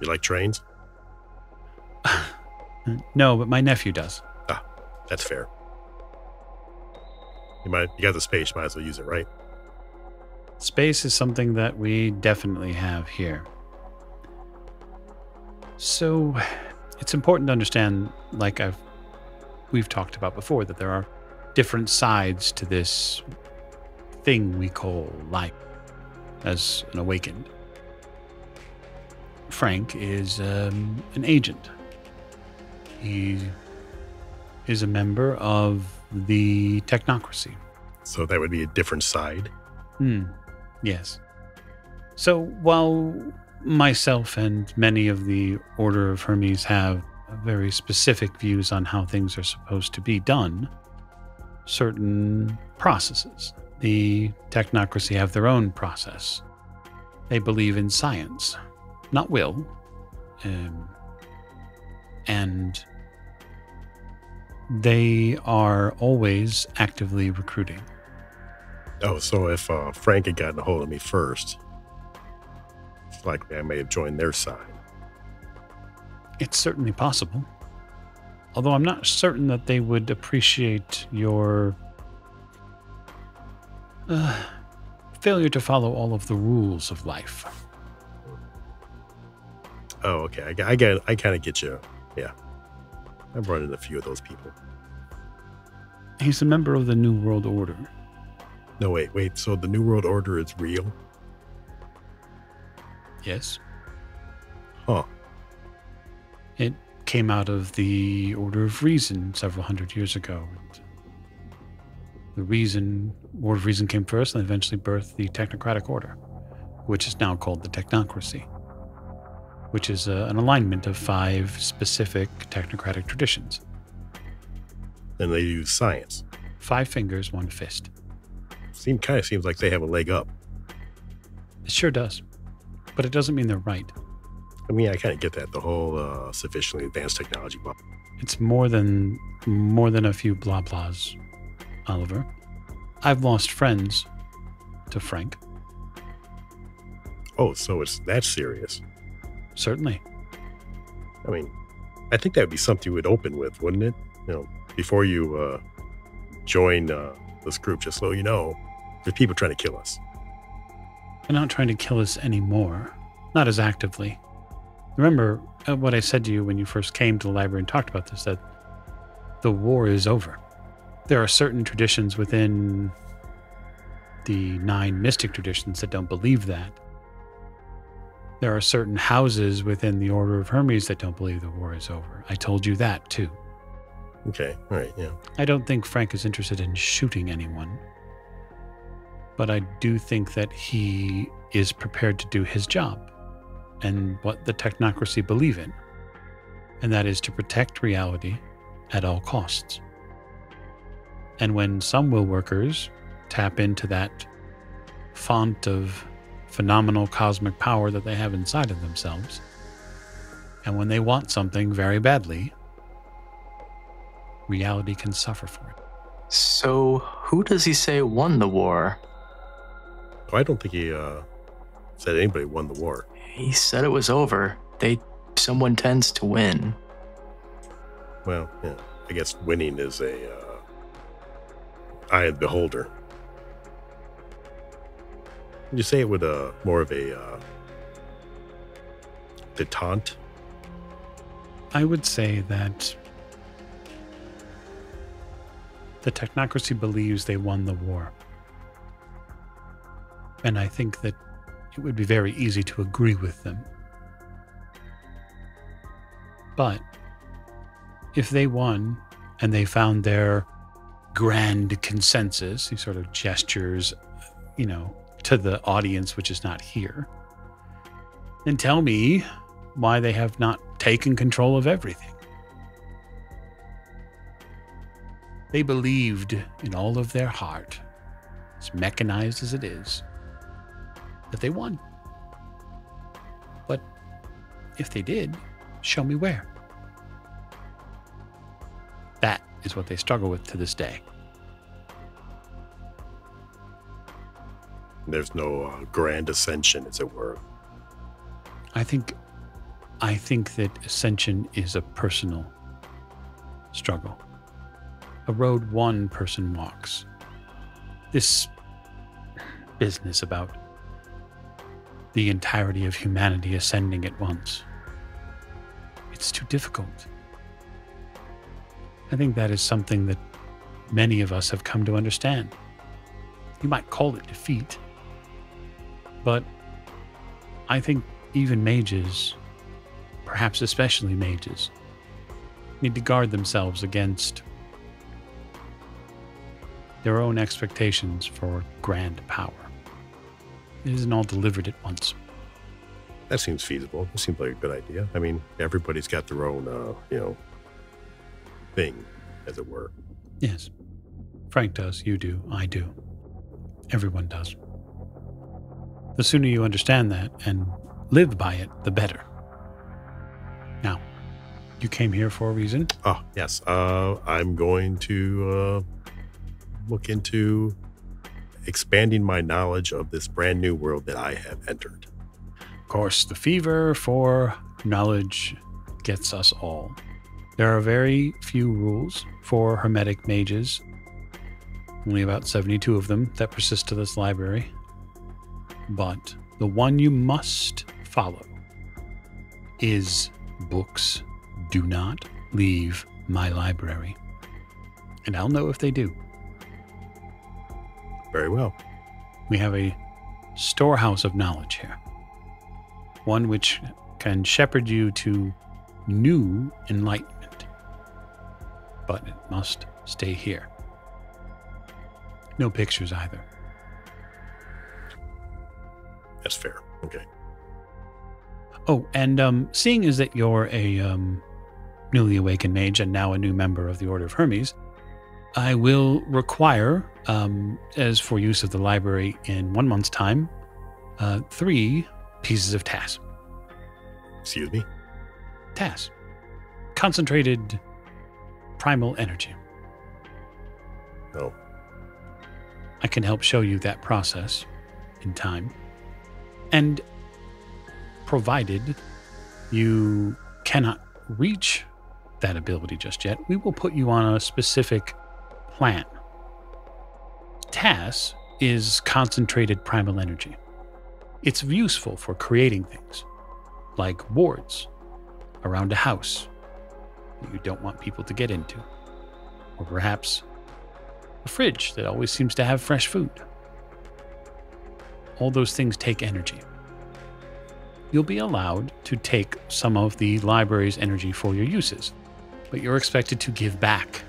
You like trains? no, but my nephew does. Ah, That's fair. You might, you got the space. You might as well use it, right? Space is something that we definitely have here. So it's important to understand, like I've we've talked about before, that there are different sides to this thing we call life as an awakened. Frank is um, an agent. He is a member of the technocracy. So that would be a different side. Hmm. Yes. So while myself and many of the Order of Hermes have very specific views on how things are supposed to be done, certain processes, the technocracy have their own process. They believe in science, not will. Um, and they are always actively recruiting. Oh, so if uh, Frank had gotten a hold of me first, it's likely I may have joined their side. It's certainly possible. Although I'm not certain that they would appreciate your uh, failure to follow all of the rules of life. Oh, okay. I, I get. I kind of get you. Yeah, I've run into a few of those people. He's a member of the New World Order. No, wait, wait. So the New World Order is real? Yes. Huh. It came out of the Order of Reason several hundred years ago. The Reason, Order of Reason came first and eventually birthed the Technocratic Order, which is now called the Technocracy, which is uh, an alignment of five specific technocratic traditions. And they use science. Five fingers, one fist. Seem kind of seems like they have a leg up. It sure does. But it doesn't mean they're right. I mean, I kind of get that the whole uh, sufficiently advanced technology. But It's more than more than a few blah blahs, Oliver. I've lost friends to Frank, oh, so it's that serious? Certainly. I mean, I think that would be something you would open with, wouldn't it? You know, before you uh, join uh, this group, just so you know, there's people trying to kill us. They're not trying to kill us anymore. Not as actively. Remember uh, what I said to you when you first came to the library and talked about this that the war is over. There are certain traditions within the nine mystic traditions that don't believe that. There are certain houses within the Order of Hermes that don't believe the war is over. I told you that too. Okay. All right. Yeah. I don't think Frank is interested in shooting anyone. But I do think that he is prepared to do his job and what the technocracy believe in. And that is to protect reality at all costs. And when some will workers tap into that font of phenomenal cosmic power that they have inside of themselves, and when they want something very badly, reality can suffer for it. So, who does he say won the war? Oh, I don't think he uh, said anybody won the war. He said it was over. They someone tends to win. Well, yeah. I guess winning is a uh, eye of the beholder. You say it with a more of a uh, detente. I would say that the technocracy believes they won the war. And I think that it would be very easy to agree with them. But if they won and they found their grand consensus, he sort of gestures, you know, to the audience which is not here, then tell me why they have not taken control of everything. They believed in all of their heart, as mechanized as it is, that they won. But if they did, show me where. That is what they struggle with to this day. There's no uh, grand ascension, as it were. I think I think that ascension is a personal struggle. A road one person walks. This business about the entirety of humanity ascending at once. It's too difficult. I think that is something that many of us have come to understand. You might call it defeat, but I think even mages, perhaps especially mages, need to guard themselves against their own expectations for grand power. It isn't all delivered at once. That seems feasible. It seems like a good idea. I mean, everybody's got their own, uh, you know, thing, as it were. Yes. Frank does, you do, I do. Everyone does. The sooner you understand that and live by it, the better. Now, you came here for a reason. Oh, yes. Uh, I'm going to uh, look into expanding my knowledge of this brand new world that I have entered. Of course, the fever for knowledge gets us all. There are very few rules for Hermetic mages, only about 72 of them that persist to this library. But the one you must follow is books do not leave my library. And I'll know if they do. Very well. We have a storehouse of knowledge here, one which can shepherd you to new enlightenment. But it must stay here. No pictures either. That's fair. Okay. Oh, and um, seeing as that you're a um, newly awakened mage and now a new member of the Order of Hermes, I will require, um, as for use of the library in one month's time, uh, three pieces of Tass. Excuse me? Tass. Concentrated primal energy. Oh, I can help show you that process in time. And provided you cannot reach that ability just yet, we will put you on a specific plan. Tass is concentrated primal energy. It's useful for creating things, like wards around a house that you don't want people to get into, or perhaps a fridge that always seems to have fresh food. All those things take energy. You'll be allowed to take some of the library's energy for your uses, but you're expected to give back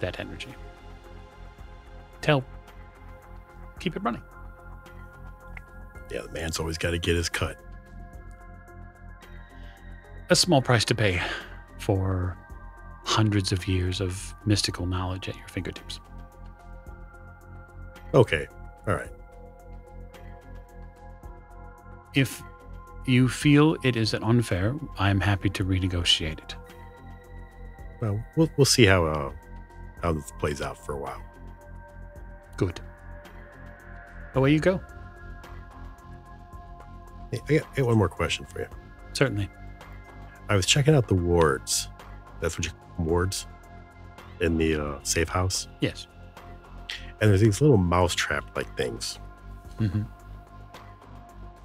that energy to help keep it running. Yeah, the man's always got to get his cut. A small price to pay for hundreds of years of mystical knowledge at your fingertips. Okay. All right. If you feel it is unfair, I'm happy to renegotiate it. Well, we'll we'll see how uh, how this plays out for a while. Good. Away you go. Hey, I got, I got one more question for you. Certainly. I was checking out the wards. That's what you call wards in the uh, safe house, Yes. and there's these little mousetrap like things. hmm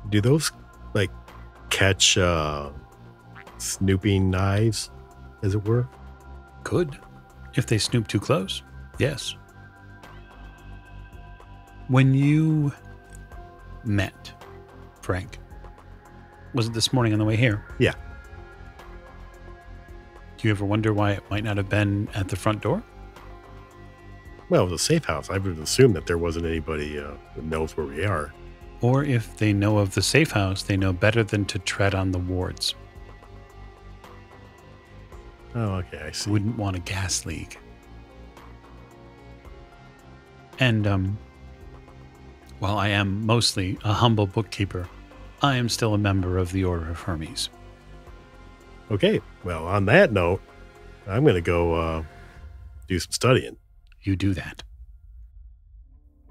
Do those like catch uh, snooping knives, as it were? Could. If they snoop too close. Yes. When you met Frank, was it this morning on the way here? Yeah. Do you ever wonder why it might not have been at the front door? Well, it was a safe house. I would assume that there wasn't anybody uh, that knows where we are. Or if they know of the safe house, they know better than to tread on the wards. Oh, okay, I see. Wouldn't want a gas leak. And um while I am mostly a humble bookkeeper, I am still a member of the Order of Hermes. Okay, well, on that note, I'm going to go uh, do some studying. You do that.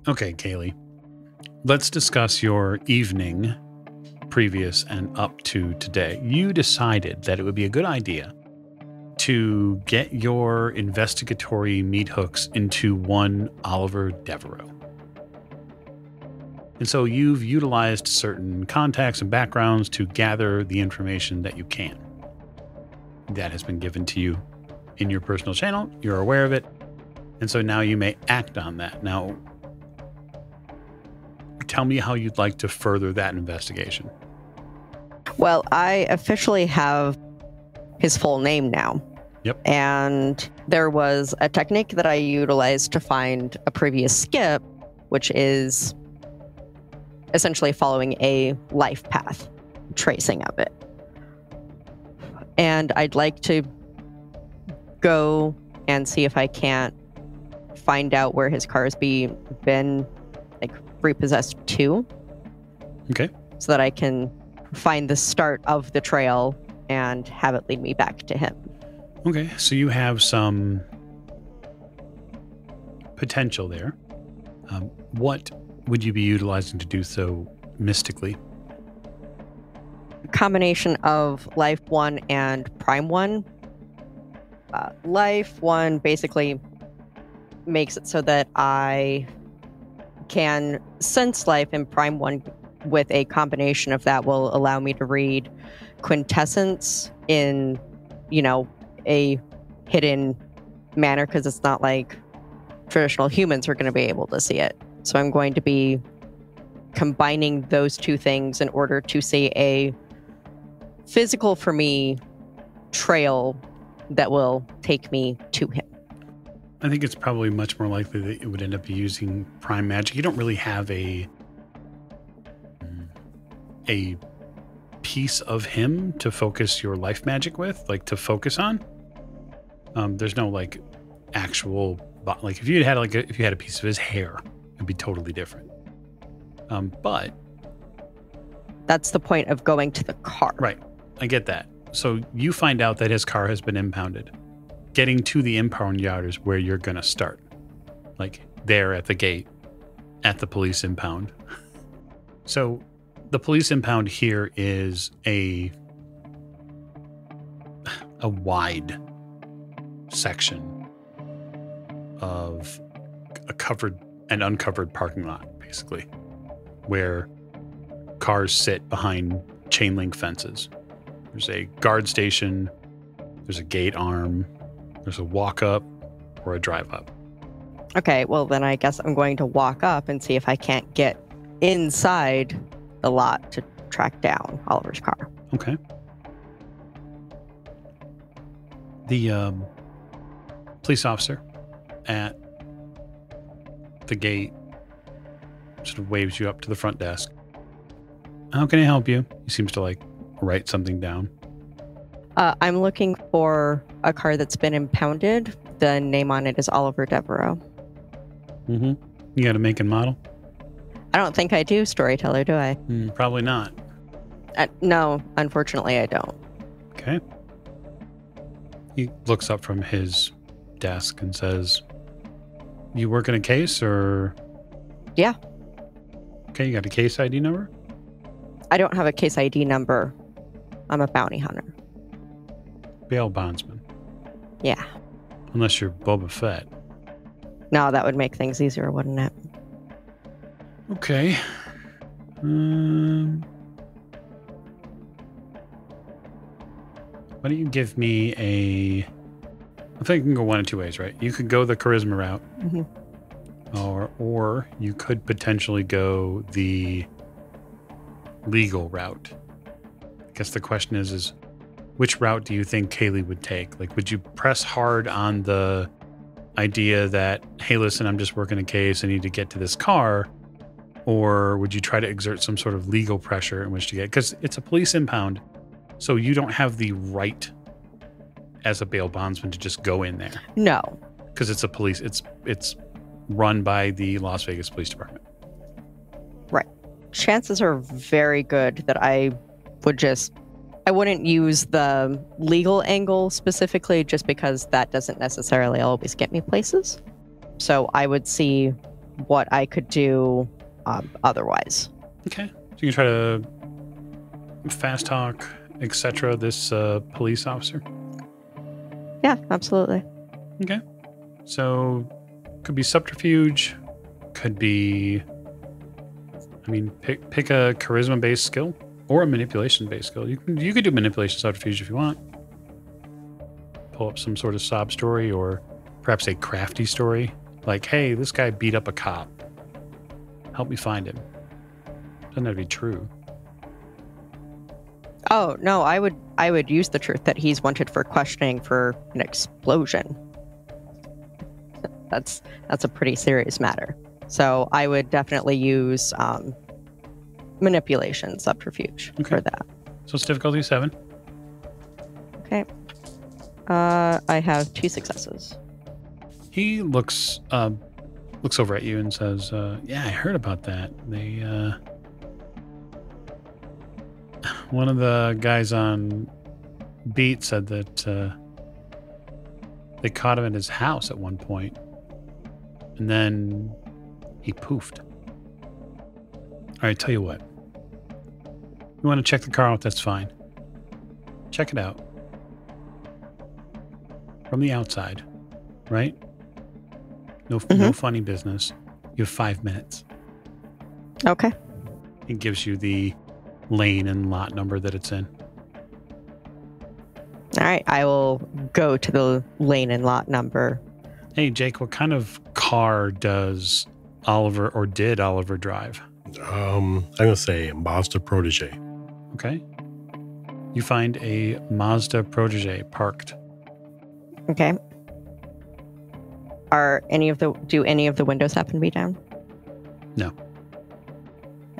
Okay, Kayleigh. Let's discuss your evening previous and up to today. You decided that it would be a good idea to get your investigatory meat hooks into one Oliver Devereaux. And so you've utilized certain contacts and backgrounds to gather the information that you can. That has been given to you in your personal channel. You're aware of it. And so now you may act on that. Now, tell me how you'd like to further that investigation. Well, I officially have his full name now. Yep. And there was a technique that I utilized to find a previous skip, which is essentially following a life path, tracing of it. And I'd like to go and see if I can't find out where his car's be been repossessed to Okay. so that I can find the start of the trail and have it lead me back to him. Okay. So you have some potential there. Um, what would you be utilizing to do so mystically? Combination of Life 1 and Prime 1. Uh, Life 1 basically makes it so that I can sense life in Prime 1 with a combination of that will allow me to read quintessence in, you know, a hidden manner because it's not like traditional humans are going to be able to see it. So I'm going to be combining those two things in order to see a physical for me trail that will take me to him. I think it's probably much more likely that you would end up using prime magic. You don't really have a a piece of him to focus your life magic with, like to focus on. Um, there's no like actual like if you had like a, if you had a piece of his hair, it'd be totally different. Um, but That's the point of going to the car. Right. I get that. So you find out that his car has been impounded. Getting to the impound yard is where you're going to start. Like there at the gate, at the police impound. So the police impound here is a a wide section of a covered and uncovered parking lot, basically, where cars sit behind chain link fences. There's a guard station, there's a gate arm, there's a walk up or a drive up. Okay, well, then I guess I'm going to walk up and see if I can't get inside the lot to track down Oliver's car. Okay. The um, police officer at the gate sort of waves you up to the front desk. How can I help you? He seems to like write something down. Uh, I'm looking for a car that's been impounded. The name on it is Oliver Devereaux. Mm-hmm. You got a make and model? I don't think I do, storyteller, do I? Mm, probably not. Uh, no, unfortunately, I don't. Okay. He looks up from his desk and says, You work in a case or? Yeah. Okay, you got a case ID number? I don't have a case ID number. I'm a bounty hunter. Bail bondsman. Yeah. Unless you're Boba Fett. No, that would make things easier, wouldn't it? Okay. Um, why don't you give me a. I think you can go one of two ways, right? You could go the charisma route, mm-hmm. or or you could potentially go the legal route. I guess the question is, is which route do you think Kayleigh would take? Like, would you press hard on the idea that, hey, listen, I'm just working a case, I need to get to this car, or would you try to exert some sort of legal pressure in which to get? Because it's a police impound, so you don't have the right as a bail bondsman to just go in there No. because it's a police. It's it's run by the Las Vegas Police Department. Right. Chances are very good that I would just. I wouldn't use the legal angle specifically just because that doesn't necessarily always get me places. So I would see what I could do um, otherwise. Okay, so you can try to fast talk, etc. This uh, police officer. Yeah, absolutely. Okay, so could be subterfuge, could be. I mean, pick pick a charisma based skill or a manipulation based skill. You can you could do manipulation subterfuge if you want. Pull up some sort of sob story or perhaps a crafty story, like, "Hey, this guy beat up a cop. Help me find him." Doesn't have to be true. Oh no, I would I would use the truth that he's wanted for questioning for an explosion. That's that's a pretty serious matter. So I would definitely use um, manipulation, subterfuge Okay. for that. So it's difficulty seven. Okay. Uh, I have two successes. He looks uh, looks over at you and says, uh, "Yeah, I heard about that. They uh, one of the guys on beat said that uh, they caught him at his house at one point, and then he poofed. All right, tell you what. You want to check the car out? That's fine. Check it out from the outside, right? No, no Mhm. funny business. You have five minutes. Okay. It gives you the lane and lot number that it's in. All right. I will go to the lane and lot number. Hey, Jake, what kind of car does Oliver or did Oliver drive? Um, I'm gonna say Mazda Protege. Okay. You find a Mazda Protege parked. Okay. Are any of the do any of the windows happen to be down? No.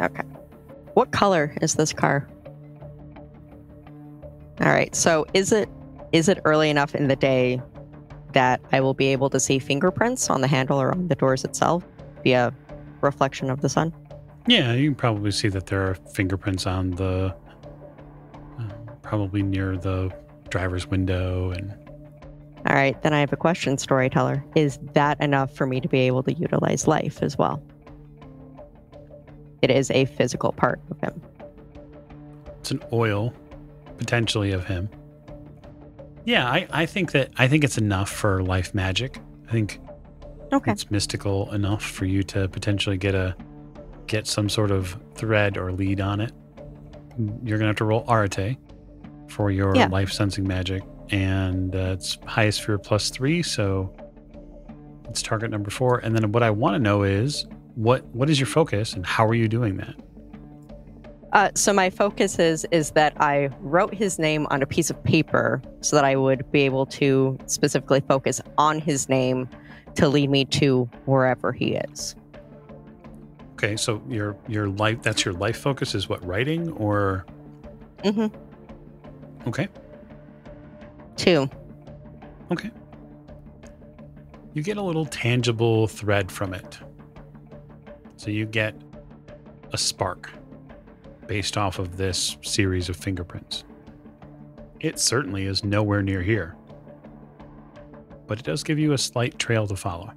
Okay. What color is this car? All right. So is it is it early enough in the day that I will be able to see fingerprints on the handle or on the doors itself via reflection of the sun? Yeah, you can probably see that there are fingerprints on the, probably near the driver's window. And All right, then I have a question, storyteller. Is that enough for me to be able to utilize life as well? It is a physical part of him. it's an oil, potentially of him. Yeah, I, I think that I think it's enough for life magic. I think Okay. it's mystical enough for you to potentially get a get some sort of thread or lead on it. You're gonna have to roll Arete for your Yeah. life sensing magic, and uh, it's Highest sphere plus three, so It's target number four. And then what I want to know is what what is your focus and how are you doing that? Uh, so my focus is is that I wrote his name on a piece of paper so that I would be able to specifically focus on his name to lead me to wherever he is. Okay, so your your life that's your life focus is what writing or Mm-hmm. Okay. Two. Okay. You get a little tangible thread from it. So you get a spark based off of this series of fingerprints. It certainly is nowhere near here, but it does give you a slight trail to follow.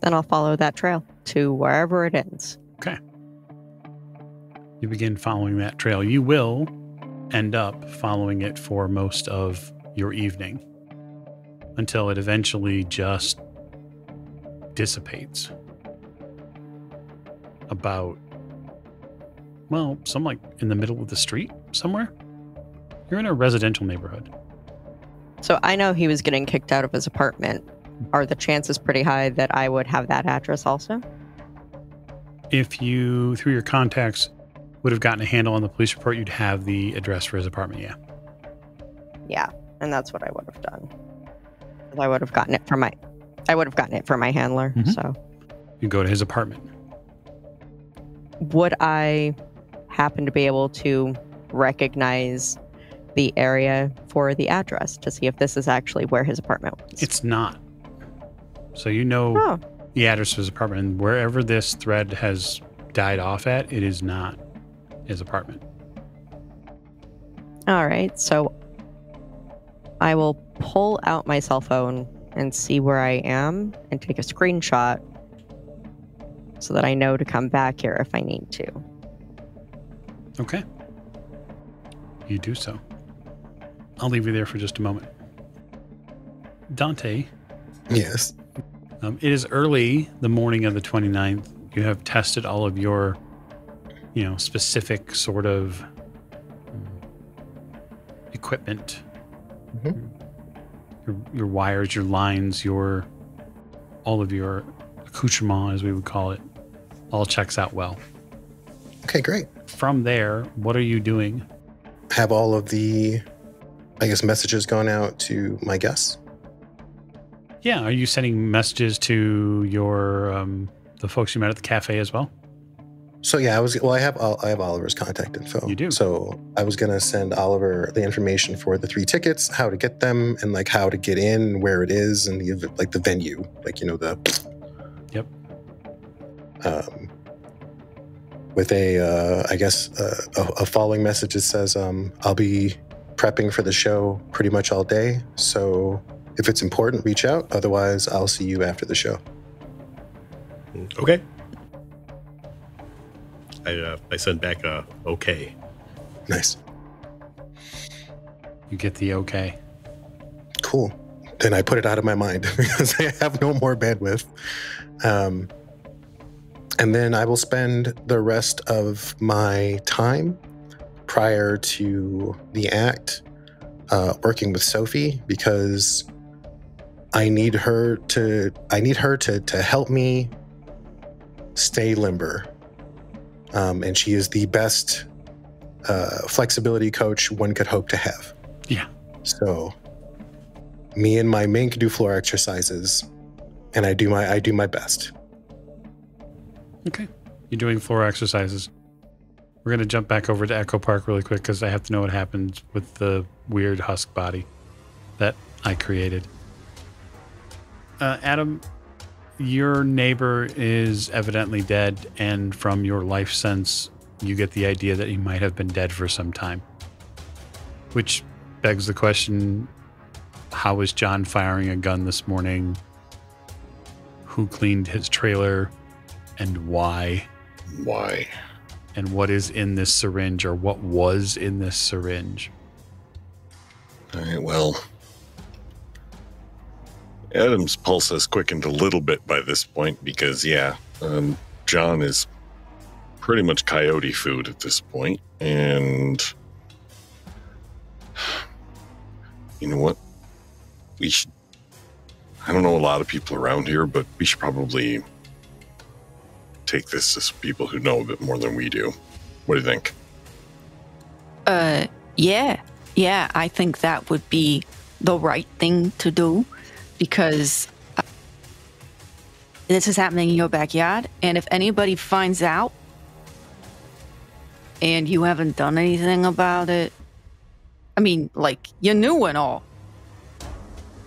Then I'll follow that trail to wherever it ends. Okay. You begin following that trail. You will end up following it for most of your evening until it eventually just dissipates. About, well, some like in the middle of the street somewhere. You're in a residential neighborhood. So I know he was getting kicked out of his apartment. Are the chances pretty high that I would have that address also? If you, through your contacts, would have gotten a handle on the police report, you'd have the address for his apartment. Yeah. Yeah, and that's what I would have done. I would have gotten it from my I would have gotten it from my handler. Mhm. So You go to his apartment. would I happen to be able to recognize the area for the address to see if this is actually where his apartment was? It's not. So you know oh, the address of his apartment, and wherever this thread has died off at, it is not his apartment. all right. So I will pull out my cell phone and see where I am and take a screenshot so that I know to come back here if I need to. Okay. You do so. I'll leave you there for just a moment. Dante, Yes. um, it is early the morning of the 29th. You have tested all of your, you know, specific sort of um, equipment, Mhm. your, your wires, your lines, your all of your accoutrement, as we would call it, all checks out well. Okay, great. From there, what are you doing? Have all of the, I guess, messages gone out to my guests? Yeah, are you sending messages to your um, the folks you met at the cafe as well? So yeah, I was well. I have Ol- I have Oliver's contact info. You do? So I was gonna send Oliver the information for the three tickets, how to get them, and like how to get in, where it is, and the like the venue, like you know the. Yep. Um, with a, uh, I guess, uh, a, a following message that says, um, "I'll be prepping for the show pretty much all day. So if it's important, reach out. Otherwise, I'll see you after the show." Okay. I uh, I sent back a okay. Nice, You get the okay. cool. Then I put it out of my mind because I have no more bandwidth. Um, and then I will spend the rest of my time prior to the act uh, working with Sophie because I need her to I need her to to help me stay limber. Um, and she is the best uh, flexibility coach one could hope to have. Yeah. So me and my mink do floor exercises and I do my I do my best. Okay. You're doing floor exercises. We're going to jump back over to Echo Park really quick because I have to know what happened with the weird husk body that I created. Uh, Adam, your neighbor is evidently dead, and from your life sense, you get the idea that he might have been dead for some time. Which begs the question how was John firing a gun this morning? Who cleaned his trailer? And why? Why? and what is in this syringe or what was in this syringe. All right, well. Adam's pulse has quickened a little bit by this point because, yeah, um, John is pretty much coyote food at this point, And you know what? We should. I don't know a lot of people around here, but we should probably take this to people who know a bit more than we do. What do you think? Uh, yeah, yeah. I think that would be the right thing to do because uh, this is happening in your backyard, and if anybody finds out and you haven't done anything about it, I mean, like you knew and all,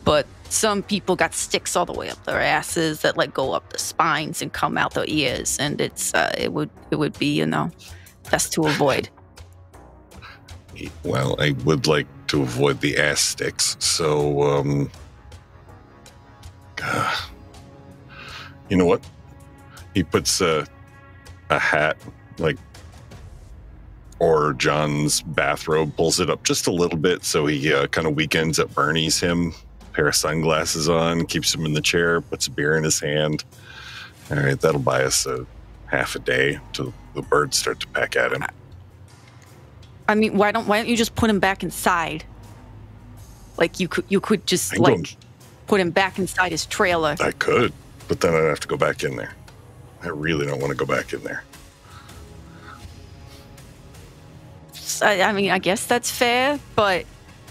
but some people got sticks all the way up their asses that like go up the spines and come out their ears, and it's uh, it would it would be you know best to avoid. Well, I would like to avoid the ass sticks, so um, uh, you know what? He puts a a hat like or John's bathrobe, pulls it up just a little bit so he uh, kind of weekends at Bernie's him. Pair of sunglasses on, keeps him in the chair, puts a beer in his hand. All right, that'll buy us a half a day till the birds start to peck at him. I mean, why don't why don't you just put him back inside? Like you could you could just like put him back inside his trailer. I could, but then I'd have to go back in there. I really don't want to go back in there. I, I mean, I guess that's fair, but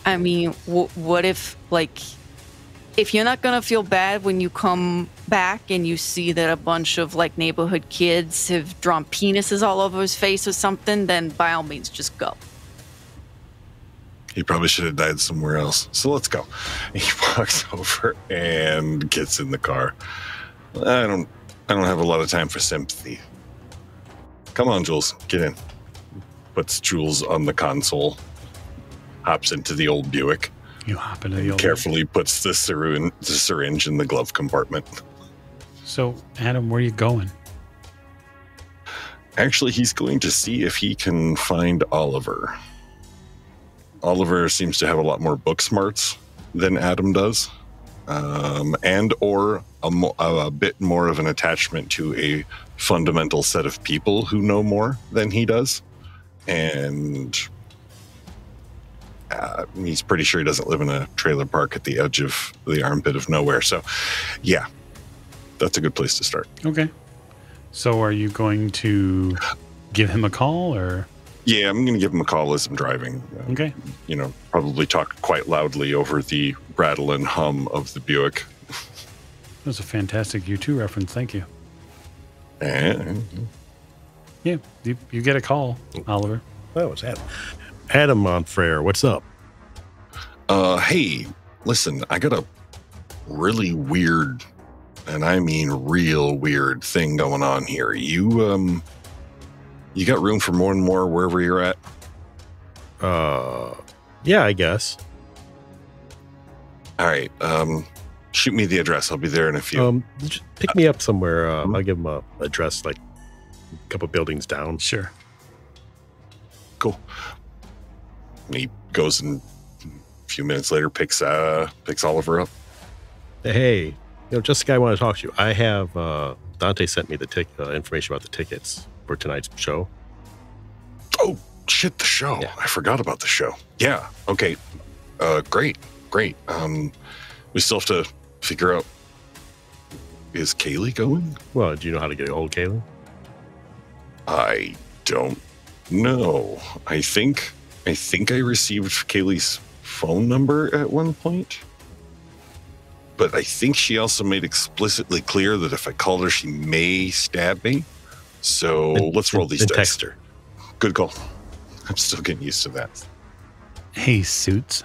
I mean, what if like if you're not gonna feel bad when you come back and you see that a bunch of like neighborhood kids have drawn penises all over his face or something, then by all means just go. He probably should have died somewhere else. So let's go. He walks over and gets in the car. I don't I don't have a lot of time for sympathy. Come on, Jules, get in. Puts Jules on the console, hops into the old Buick, You hop into the old carefully puts the syringe, the syringe in the glove compartment. So, Adam, where are you going? Actually, he's going to see if he can find Oliver. Oliver seems to have a lot more book smarts than Adam does, um, and or a, mo- a bit more of an attachment to a fundamental set of people who know more than he does, and uh, he's pretty sure he doesn't live in a trailer park at the edge of the armpit of nowhere. So, yeah, that's a good place to start. Okay. So, are you going to give him a call or? Yeah, I'm going to give him a call as I'm driving. Uh, Okay. you know, probably talk quite loudly over the rattle and hum of the Buick. That was a fantastic U2 reference. Thank you. And Yeah. You, you get a call, Oliver. That was Adam. Adam Montfrere, what's up? uh, hey, listen, I got a really weird, and I mean real weird thing going on here. You um, you got room for more and more wherever you're at. Uh, yeah, I guess. All right, um, shoot me the address. I'll be there in a few. Um, just pick me up somewhere. Uh, I'll give him a address like a couple buildings down. Sure. cool. And he goes and a few minutes later picks uh picks Oliver up. Hey, you know, Jessica, I want to talk to you. I have uh, Dante sent me the tic- uh, information about the tickets for tonight's show. Oh shit, the show. Yeah. I forgot about the show. Yeah. Okay. Uh great. Great. Um we still have to figure out is Kayleigh going? Well, do you know how to get a hold of Kayleigh? I don't know. I think I think I received Kayleigh's phone number at one point. But I think she also made explicitly clear that if I called her, she may stab me. So Then- let's roll these then dice. text her. Good call. I'm still getting used to that. Hey, suits.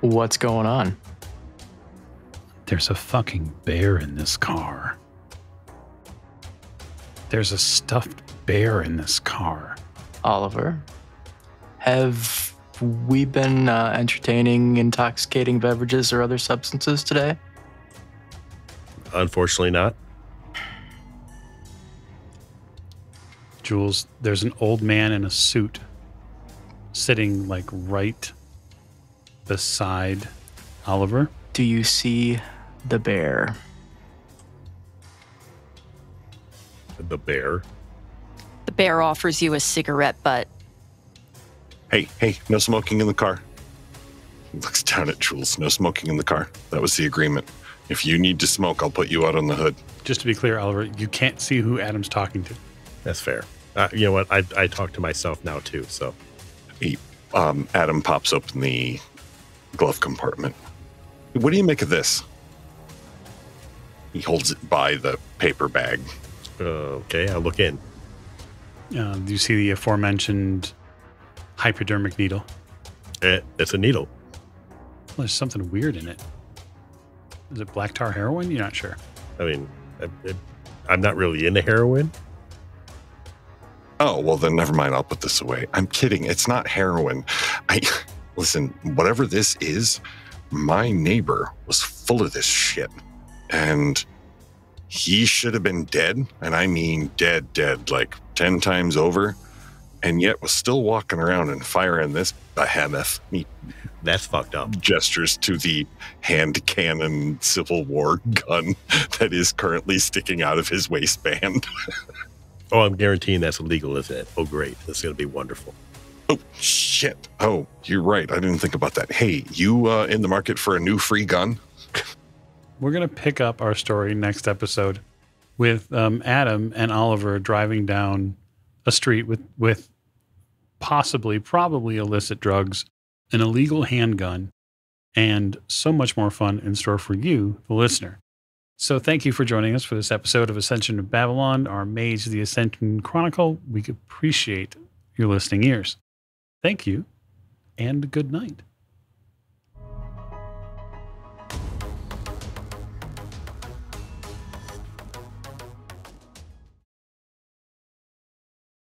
What's going on? There's a fucking bear in this car. There's a stuffed bear in this car. Oliver, have we been uh, entertaining intoxicating beverages or other substances today? Unfortunately, not. Jules, there's an old man in a suit sitting like right beside Oliver. Do you see the bear? The bear. The bear offers you a cigarette butt. Hey, hey, no smoking in the car. Looks down at Jules. No smoking in the car. That was the agreement. If you need to smoke, I'll put you out on the hood. Just to be clear, Oliver, you can't see who Adam's talking to. That's fair. Uh, you know what? I, I talk to myself now too. So Um, Adam pops open the glove compartment. What do you make of this? He holds it by the paper bag. okay, I'll look in. Uh, you see the aforementioned hypodermic needle. Eh, it's a needle. Well, there's something weird in it. Is it black tar heroin? You're not sure. I mean, I, it, I'm not really into heroin. Oh, well, then never mind. I'll put this away. I'm kidding. It's not heroin. I listen, whatever this is, my neighbor was full of this shit. And he should have been dead. And I mean dead, dead, like 10 times over. And yet was still walking around and firing this behemoth. He That's fucked up. gestures to the hand cannon Civil War gun that is currently sticking out of his waistband. Oh, I'm guaranteeing that's illegal, isn't it? Oh, great. This is going to be wonderful. Oh shit! Oh, you're right. I didn't think about that. Hey, you uh, in the market for a new free gun? We're going to pick up our story next episode with um, Adam and Oliver driving down a street with, with possibly, probably illicit drugs, an illegal handgun, and so much more fun in store for you, the listener. So thank you for joining us for this episode of Ascension of Babylon, our Mage the Ascension Chronicle. We appreciate your listening ears. Thank you, and good night.